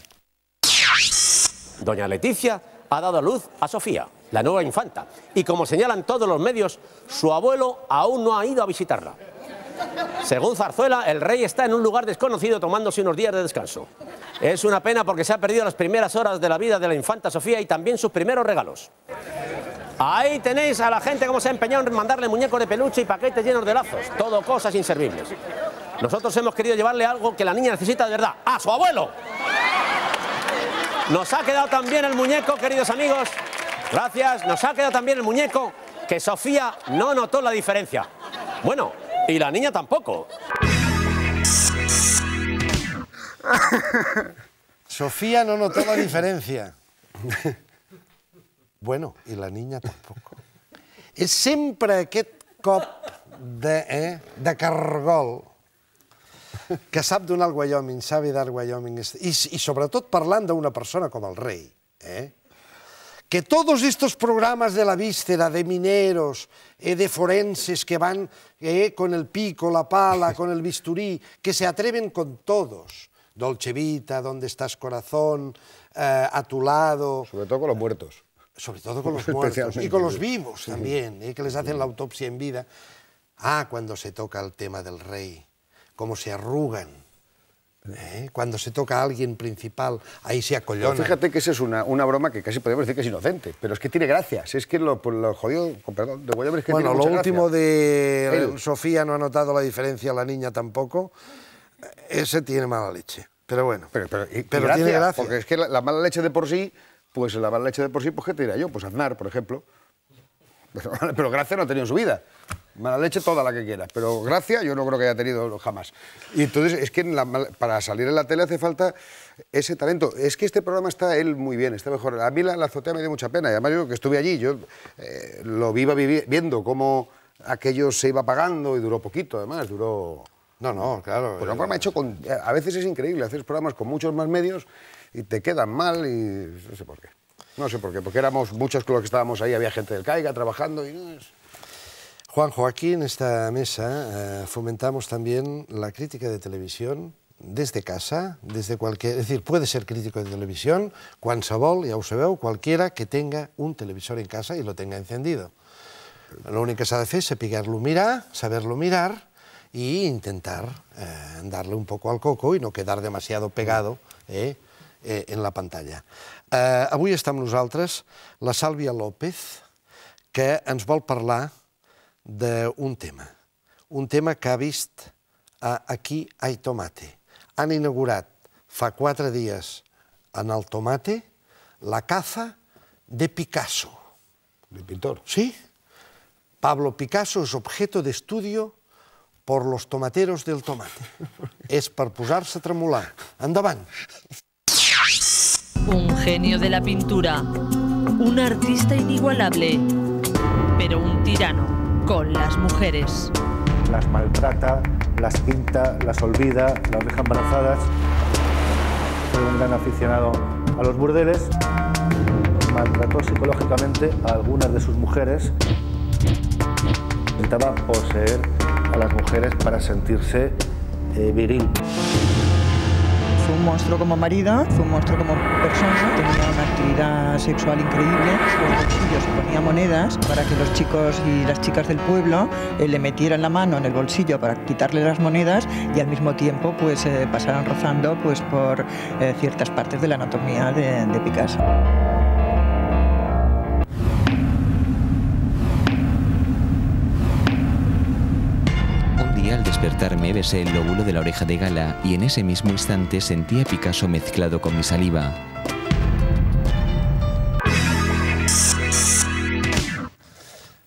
Doña Leticia ha dado a luz a Sofía, la nueva infanta, y como señalan todos los medios, su abuelo aún no ha ido a visitarla. Según Zarzuela, el rey está en un lugar desconocido tomándose unos días de descanso. Es una pena porque se ha perdido las primeras horas de la vida de la infanta Sofía y también sus primeros regalos. Ahí tenéis a la gente cómo se ha empeñado en mandarle muñecos de peluche y paquetes llenos de lazos, todo cosas inservibles. Nosotros hemos querido llevarle algo que la niña necesita de verdad, a su abuelo. Nos ha quedado también el muñeco, queridos amigos. Gracias. Nos ha quedado también el muñeco que Sofía no notó la diferencia. Bueno, y la niña tampoco. Sofía no notó la diferència. bueno, i la niña tampoc. És sempre aquest cop de, eh, de cargol que sap donar el Wyoming, sabe dar Wyoming, i, i sobretot parlant d'una persona com el rei, eh, que todos estos programas de la víscera, de mineros, eh, de forenses que van eh, con el pico, la pala, con el bisturí, que se atreven con todos. Dolce Vita, ¿Dónde estás corazón? Eh, a tu lado. Sobre todo con los muertos. Sobre todo con los muertos. Y con los vivos también, eh, que les hacen la autopsia en vida. Ah, cuando se toca el tema del rey, cómo se arrugan. ¿Eh? Cuando se toca a alguien principal, ahí se Pero acollona. fíjate que esa es una, una broma que casi podemos decir que es inocente, pero es que tiene gracia. Si es que lo, pues lo jodido, perdón, de Guayabra es que Bueno, tiene lo mucha último gracia. de. Sofía no ha notado la diferencia, la niña tampoco. Ese tiene mala leche. Pero bueno, Pero, pero, y- y pero gracia, tiene gracia. Porque es que la, la mala leche de por sí, pues la mala leche de por sí, pues ¿qué te dirá yo? Pues Aznar, por ejemplo. Pero, pero gracia no ha tenido en su vida. Mala leche toda la que quiera. Pero gracia yo no creo que haya tenido jamás. Y entonces es que en la para salir en la tele hace falta ese talento. Es que este programa está él muy bien, está mejor. A mí la, la azotea me dio mucha pena. Y además yo que estuve allí, yo eh, lo vivi- viendo cómo aquello se iba pagando y duró poquito, además, duró... No, no, claro. Pues un programa hecho con... A veces es increíble, hacer programas con muchos más medios y te quedan mal y no sé por qué. No sé por qué, porque éramos muchos los que estábamos ahí, había gente del CAIGA trabajando y no es... Juanjo, aquí en esta mesa eh, fomentamos también la crítica de televisión desde casa, desde cualquier... Es decir, puede ser crítico de televisión, qualsevol, ja ho sabeu, cualquiera que tenga un televisor en casa y lo tenga encendido. Lo único que s'ha de fer és saber-lo mirar, saber-lo mirar y intentar eh, darle un poco al coco y no quedar demasiado pegado eh, en la pantalla. Eh, avui està amb nosaltres la Sàlvia López, que ens vol parlar d'un tema. Un tema que ha vist a Aquí hay tomate. Han inaugurat fa quatre dies en el tomate la caza de Picasso. ¿El pintor? Sí. Pablo Picasso es objeto de estudio por los tomateros del tomate. és per posar-se a tremolar. Endavant. Un genio de la pintura, un artista inigualable, pero un tirano con las mujeres. las maltrata, las pinta, las olvida, las deja embarazadas. Fue un gran aficionado a los burdeles, maltrató psicológicamente a algunas de sus mujeres. Intentaba poseer a las mujeres para sentirse eh, viril. Fue un monstruo como marido, fue un monstruo como persona, tenía una actividad sexual increíble. Los bolsillos ponía monedas para que los chicos y las chicas del pueblo eh, le metieran la mano en el bolsillo para quitarle las monedas y al mismo tiempo pues eh, pasaran rozando pues por eh, ciertas partes de la anatomía de, de Picasso. Al despertarme besé el lóbulo de la oreja de Gala y en ese mismo instante sentí a Picasso mezclado con mi saliva.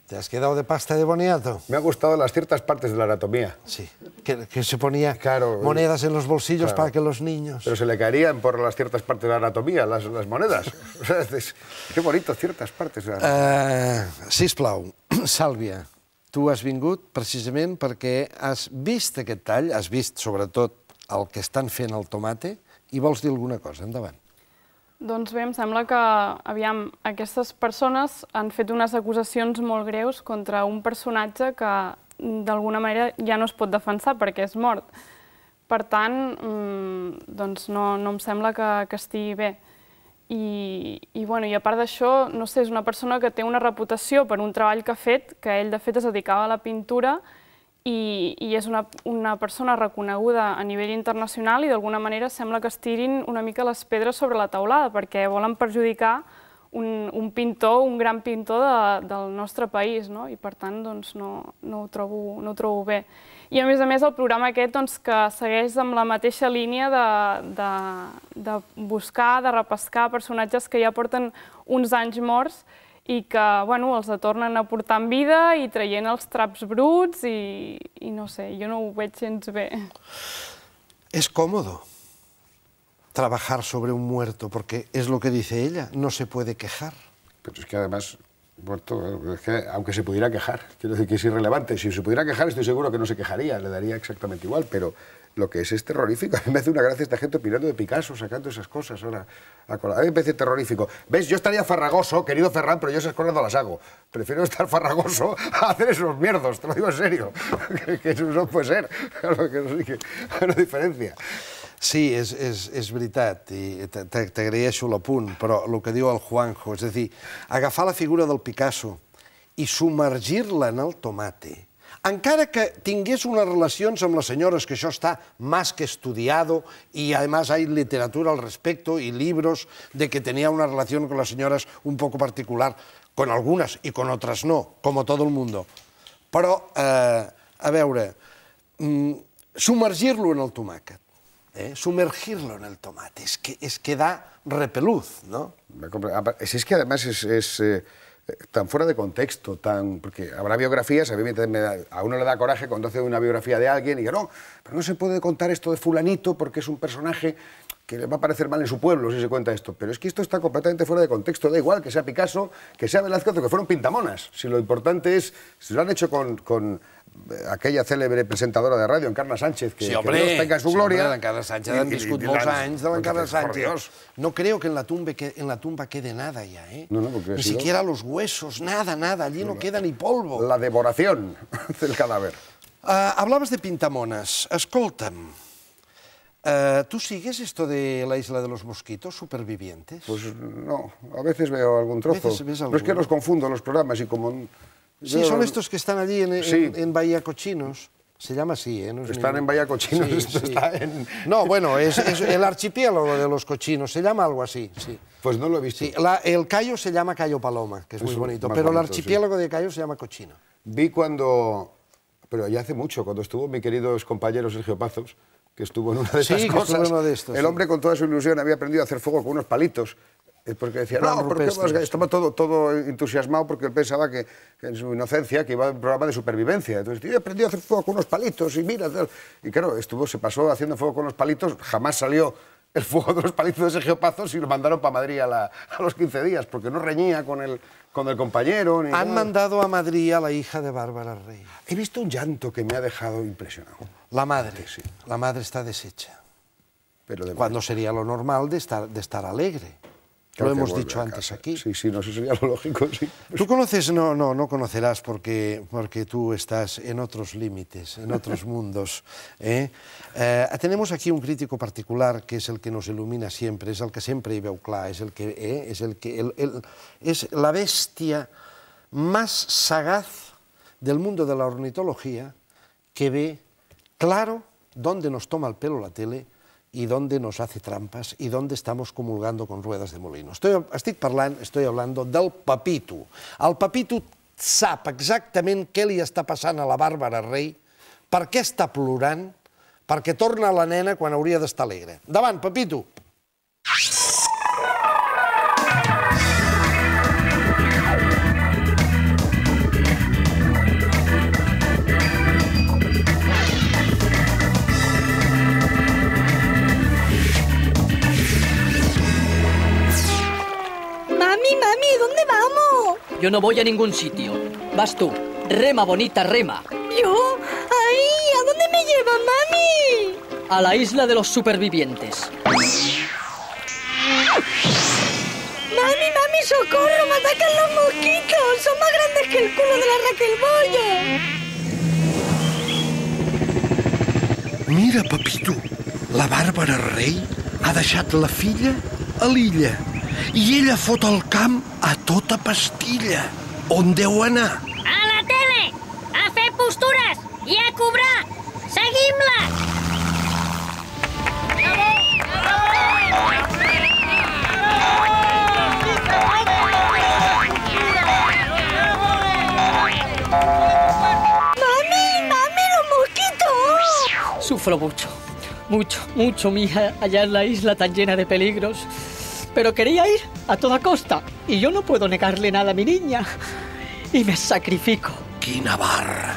¿Te has quedado de pasta de boniato? Me ha gustado las ciertas partes de la anatomía. Sí, que, que se ponía Claro, monedas en los bolsillos claro. para que los niños... Pero se le caerían por las ciertas partes de la anatomía, las, las monedas. O sea, es- Qué bonito, ciertas partes de la anatomía. Uh, sisplau, Sàlvia, tu has vingut precisament perquè has vist aquest tall, has vist sobretot el que estan fent al tomate i vols dir alguna cosa. Endavant. Doncs bé, em sembla que, aviam, aquestes persones han fet unes acusacions molt greus contra un personatge que d'alguna manera ja no es pot defensar perquè és mort. Per tant, mm, doncs no, no em sembla que, que estigui bé. I, i, bueno, i a part d'això, no sé, és una persona que té una reputació per un treball que ha fet, que ell de fet es dedicava a la pintura i, i és una, una persona reconeguda a nivell internacional i d'alguna manera sembla que es tirin una mica les pedres sobre la taulada perquè volen perjudicar un, un pintor, un gran pintor de, del nostre país, no? i per tant doncs, no, no, ho trobo, no ho trobo bé. I a més a més el programa aquest doncs, que segueix amb la mateixa línia de, de, de buscar, de repescar personatges que ja porten uns anys morts i que bueno, els tornen a portar en vida i traient els traps bruts i, i no sé, jo no ho veig gens bé. Es cómodo trabajar sobre un muerto porque es lo que dice ella, no se puede quejar. Pero es que además Muerto, es que, aunque se pudiera quejar, quiero decir que es irrelevante. Si se pudiera quejar, estoy seguro que no se quejaría, le daría exactamente igual, pero lo que es es terrorífico. A mí me hace una gracia esta gente opinando de Picasso, sacando esas cosas ahora. A mí me parece terrorífico. ¿Ves? Yo estaría farragoso, querido Ferran, pero yo esas cosas no las hago. Prefiero estar farragoso a hacer esos mierdos, te lo digo en serio. que, que eso no puede ser. Claro que no sé qué- diferència. Sí, és, és, és veritat, i t'agraeixo l'apunt, però el que diu el Juanjo, és a dir, agafar la figura del Picasso i submergir-la en el tomate, encara que tingués unes relacions amb les senyores, que això està más que estudiado, y además hay literatura al respecto y libros de que tenía una relación con las señoras un poco particular, con algunas y con otras no, como todo el mundo. Però, eh, a veure, mm, submergir-lo en el tomàquet, eh? sumergirlo en el tomate, es que, es que da repeluz, ¿no? Si es que además es, es, eh, tan fuera de contexto, tan porque habrá biografías, a, mí me- da- a uno le da coraje cuando hace una biografía de alguien y que no, pero no se puede contar esto de fulanito porque es un personaje que le va a parecer mal en su pueblo si se cuenta esto. Pero es que esto está completamente fuera de contexto, da igual que sea Picasso, que sea Velázquez o que fueron pintamonas. Si lo importante es, si lo han hecho con, aquella célebre presentadora de radio, Encarna Sánchez, que, sí, que Dios tenga en su sí, gloria. hombre, l'Encarna Sánchez han viscut molts anys de l'Encarna Sánchez. No creo que en la, tumba que en la tumba quede nada ya, ¿eh? No, no, porque Ni sido siquiera los huesos, nada, nada, allí no queda ni polvo. La devoración del cadáver. Ah, hablabas de pintamonas. Escolta'm, eh, ¿tú sigues esto de la isla de los mosquitos, supervivientes? Pues no, a veces veo algún trozo. veces ves Pero es que los confundo los programas y como... Sí, son estos que están allí en, en- Sí. en Bahía Cochinos. Se llama así, ¿eh? No es Están ni- en Bahía Cochinos, Sí, esto sí. está en... No, bueno, es, es el archipiélago de los cochinos, se llama algo así, sí. Pues no lo he visto. Sí, la- el Cayo se llama Cayo Paloma, que es, muy bonito, pero el archipiélago de Cayo se llama Cochino. Vi cuando... Pero ya hace mucho, cuando estuvo mi querido compañero Sergio Pazos, que estuvo en una de Sí, esas cosas. de estos, el hombre con toda su ilusión había aprendido a hacer fuego con unos palitos. Porque decía, no, porque estaba todo, todo entusiasmado porque él pensaba que, que en su inocencia que iba a un programa de supervivencia. Entonces, yo he aprendido a hacer fuego con unos palitos y mira. tal. Y claro, estuvo, se pasó haciendo fuego con los palitos, jamás salió el fuego de los palitos de Sergio Pazos y lo mandaron para Madrid a, la- a los 15 días, porque no reñía con el, con el compañero. Ni Han nada. mandado a Madrid a la hija de Bárbara Rey. He visto un llanto que me ha dejado impresionado. La madre, la madre está deshecha. Pero de Cuando sería lo normal de estar, de estar alegre. Claro lo hemos dicho antes aquí. Sí, sí, no, eso sería lo lógico, sí. Tú conoces, no, no, no conocerás porque, porque tú estás en otros límites, en otros mundos. ¿eh? Eh, tenemos aquí un crítico particular que es el que nos ilumina siempre, es el que siempre hi veu clar, és el que, eh, és el que el, el, és la bestia más sagaz del mundo de la ornitología que ve claro dónde nos toma el pelo la tele y dónde nos hace trampas y dónde estamos comulgando con ruedas de molino. Estoy, estic parlant, estoy hablando del Papitu. El Papitu sap exactament què li està passant a la Bàrbara Rey, per què està plorant, perquè torna la nena quan hauria d'estar alegre. Davant, Papitu! Mami, Yo no voy a ningún sitio. Vas tú. Rema, bonita, rema. ¿Yo? ¡Ay! ¿A dónde me lleva, mami? A la isla de los supervivientes. Mami, mami, socorro, me atacan los mosquitos. Son más grandes que el culo de la Raquel Boya. Mira, Papito, la Bàrbara Rei ha deixat la filla a l'illa i ella fot el camp a tota pastilla. On deu anar? A la tele! A fer postures! I a cobrar! Seguim-la! ¡Mami, mami, los mosquitos! Sufro mucho. Mucho, mucho, mija, allá en la isla tan llena de peligros. Pero quería ir a toda costa y yo no puedo negarle nada a mi niña. Y me sacrifico. Lo demás!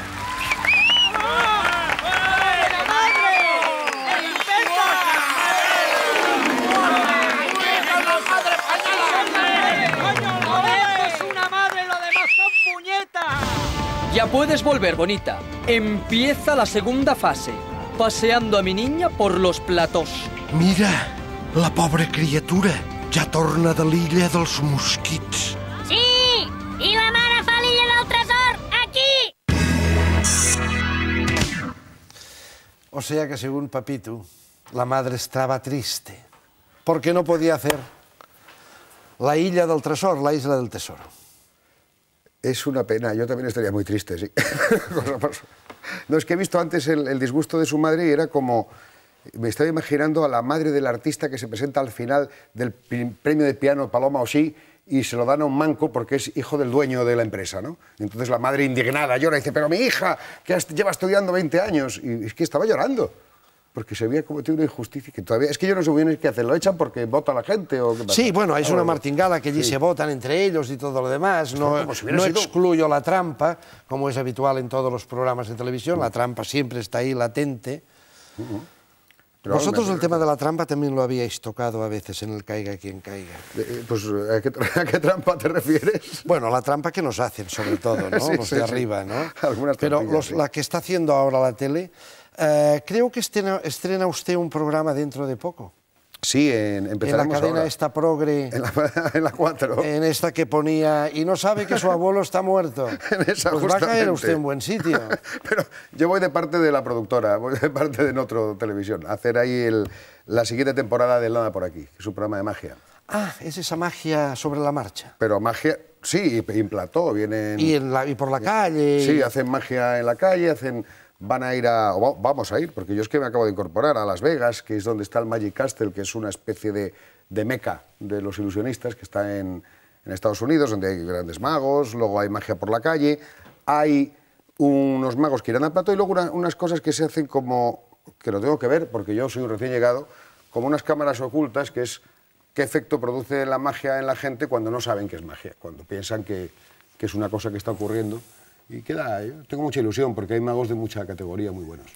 puedes volver, bonita. Empieza la segunda fase, paseando a mi niña por los platós. Mira, la pobra criatura ja torna de l'illa dels mosquits. Sí! I la mare fa l'illa del tresor, aquí! O sea que según Papito, la madre estaba triste porque no podía hacer la isla del tesoro, la isla del tesoro. Es una pena, yo también estaría muy triste, sí. No, es que he visto antes el, el disgusto de su madre y era como... Me estaba imaginando a la madre del artista que se presenta al final del premio de piano Paloma Osí y se lo dan a un manco porque es hijo del dueño de la empresa, ¿no? Entonces la madre indignada llora y dice, pero mi hija, que lleva estudiando 20 años, y es que estaba llorando, porque se había cometido una injusticia que todavía... Es que yo no sé bien qué hacen, ¿lo echan porque vota la gente o qué pasa? Sí, bueno, es Ah, una martingala que allí sí. se votan entre ellos y todo lo demás. No, Como si hubiera no sido- excluyo la trampa, como es habitual en todos los programas de televisión. La trampa siempre está ahí latente. Pero Vosotros el tema de la trampa también lo habíais tocado a veces en el Caiga quien caiga. Eh, Pues, ¿a qué, tra- a qué trampa te refieres? Bueno, la trampa que nos hacen, sobre todo, ¿no? Sí, los sí, de sí. arriba, ¿no? Algunas Pero los- la que está haciendo ahora la tele, eh, creo que estrena, estrena usted un programa dentro de poco. Sí, en, En la empezaremos cadena ahora. esta progre. En la, en la 4. En esta que ponía, y no sabe que su abuelo está muerto. En esa, pues va a caer usted en buen sitio. Pero yo voy de parte de la productora, voy de parte de Notro Televisión, a hacer ahí el- la siguiente temporada de Nada por aquí, que es un programa de magia. Ah, es esa magia sobre la marcha. Pero magia, sí, y en plató, vienen... Y, en la, y por la calle. Sí, y- hacen magia en la calle, hacen, van a ir a, o va- vamos a ir, porque yo es que me acabo de incorporar a Las Vegas, que es donde está el Magic Castle, que es una especie de, de meca de los ilusionistas, que está en, en Estados Unidos, donde hay grandes magos, luego hay magia por la calle, hay unos magos que irán a plató y luego una- unas cosas que se hacen como, que lo tengo que ver, porque yo soy un recién llegado, como unas cámaras ocultas, que es qué efecto produce la magia en la gente cuando no saben que es magia, cuando piensan que, que es una cosa que está ocurriendo. Y queda, yo tengo mucha ilusión porque hay magos de mucha categoría muy buenos.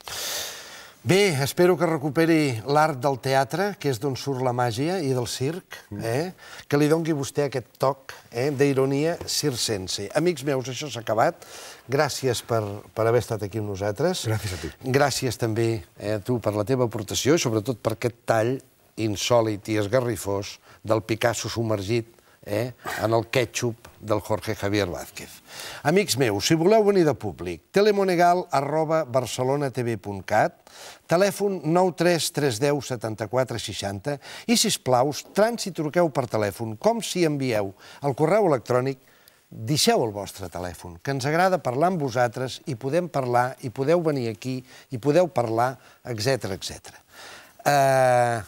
Bé, espero que recuperi l'art del teatre, que és d'on surt la màgia, i del circ, eh? que li dongui vostè aquest toc eh? d'ironia circense. Amics meus, això s'ha acabat. Gràcies per, per haver estat aquí amb nosaltres. Gràcies a tu. Gràcies també eh, a tu per la teva aportació i sobretot per aquest tall insòlid i esgarrifós del Picasso submergit eh, en el ketchup del Jorge Javier Vázquez. Amics meus, si voleu venir de públic, telemonegal arroba barcelonatv.cat, telèfon 93310 74 60 i, si plau, tant truqueu per telèfon com si envieu el correu electrònic, deixeu el vostre telèfon, que ens agrada parlar amb vosaltres i podem parlar, i podeu venir aquí, i podeu parlar, etc etc. Eh,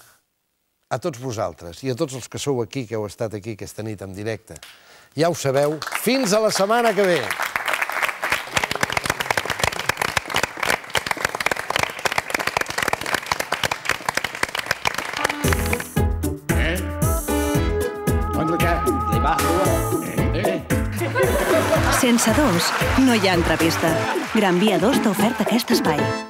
a tots vosaltres i a tots els que sou aquí, que heu estat aquí aquesta nit en directe. Ja ho sabeu, fins a la setmana que ve. Sense dos, no hi ha entrevista. Gran Via 2 t'ha ofert aquest espai.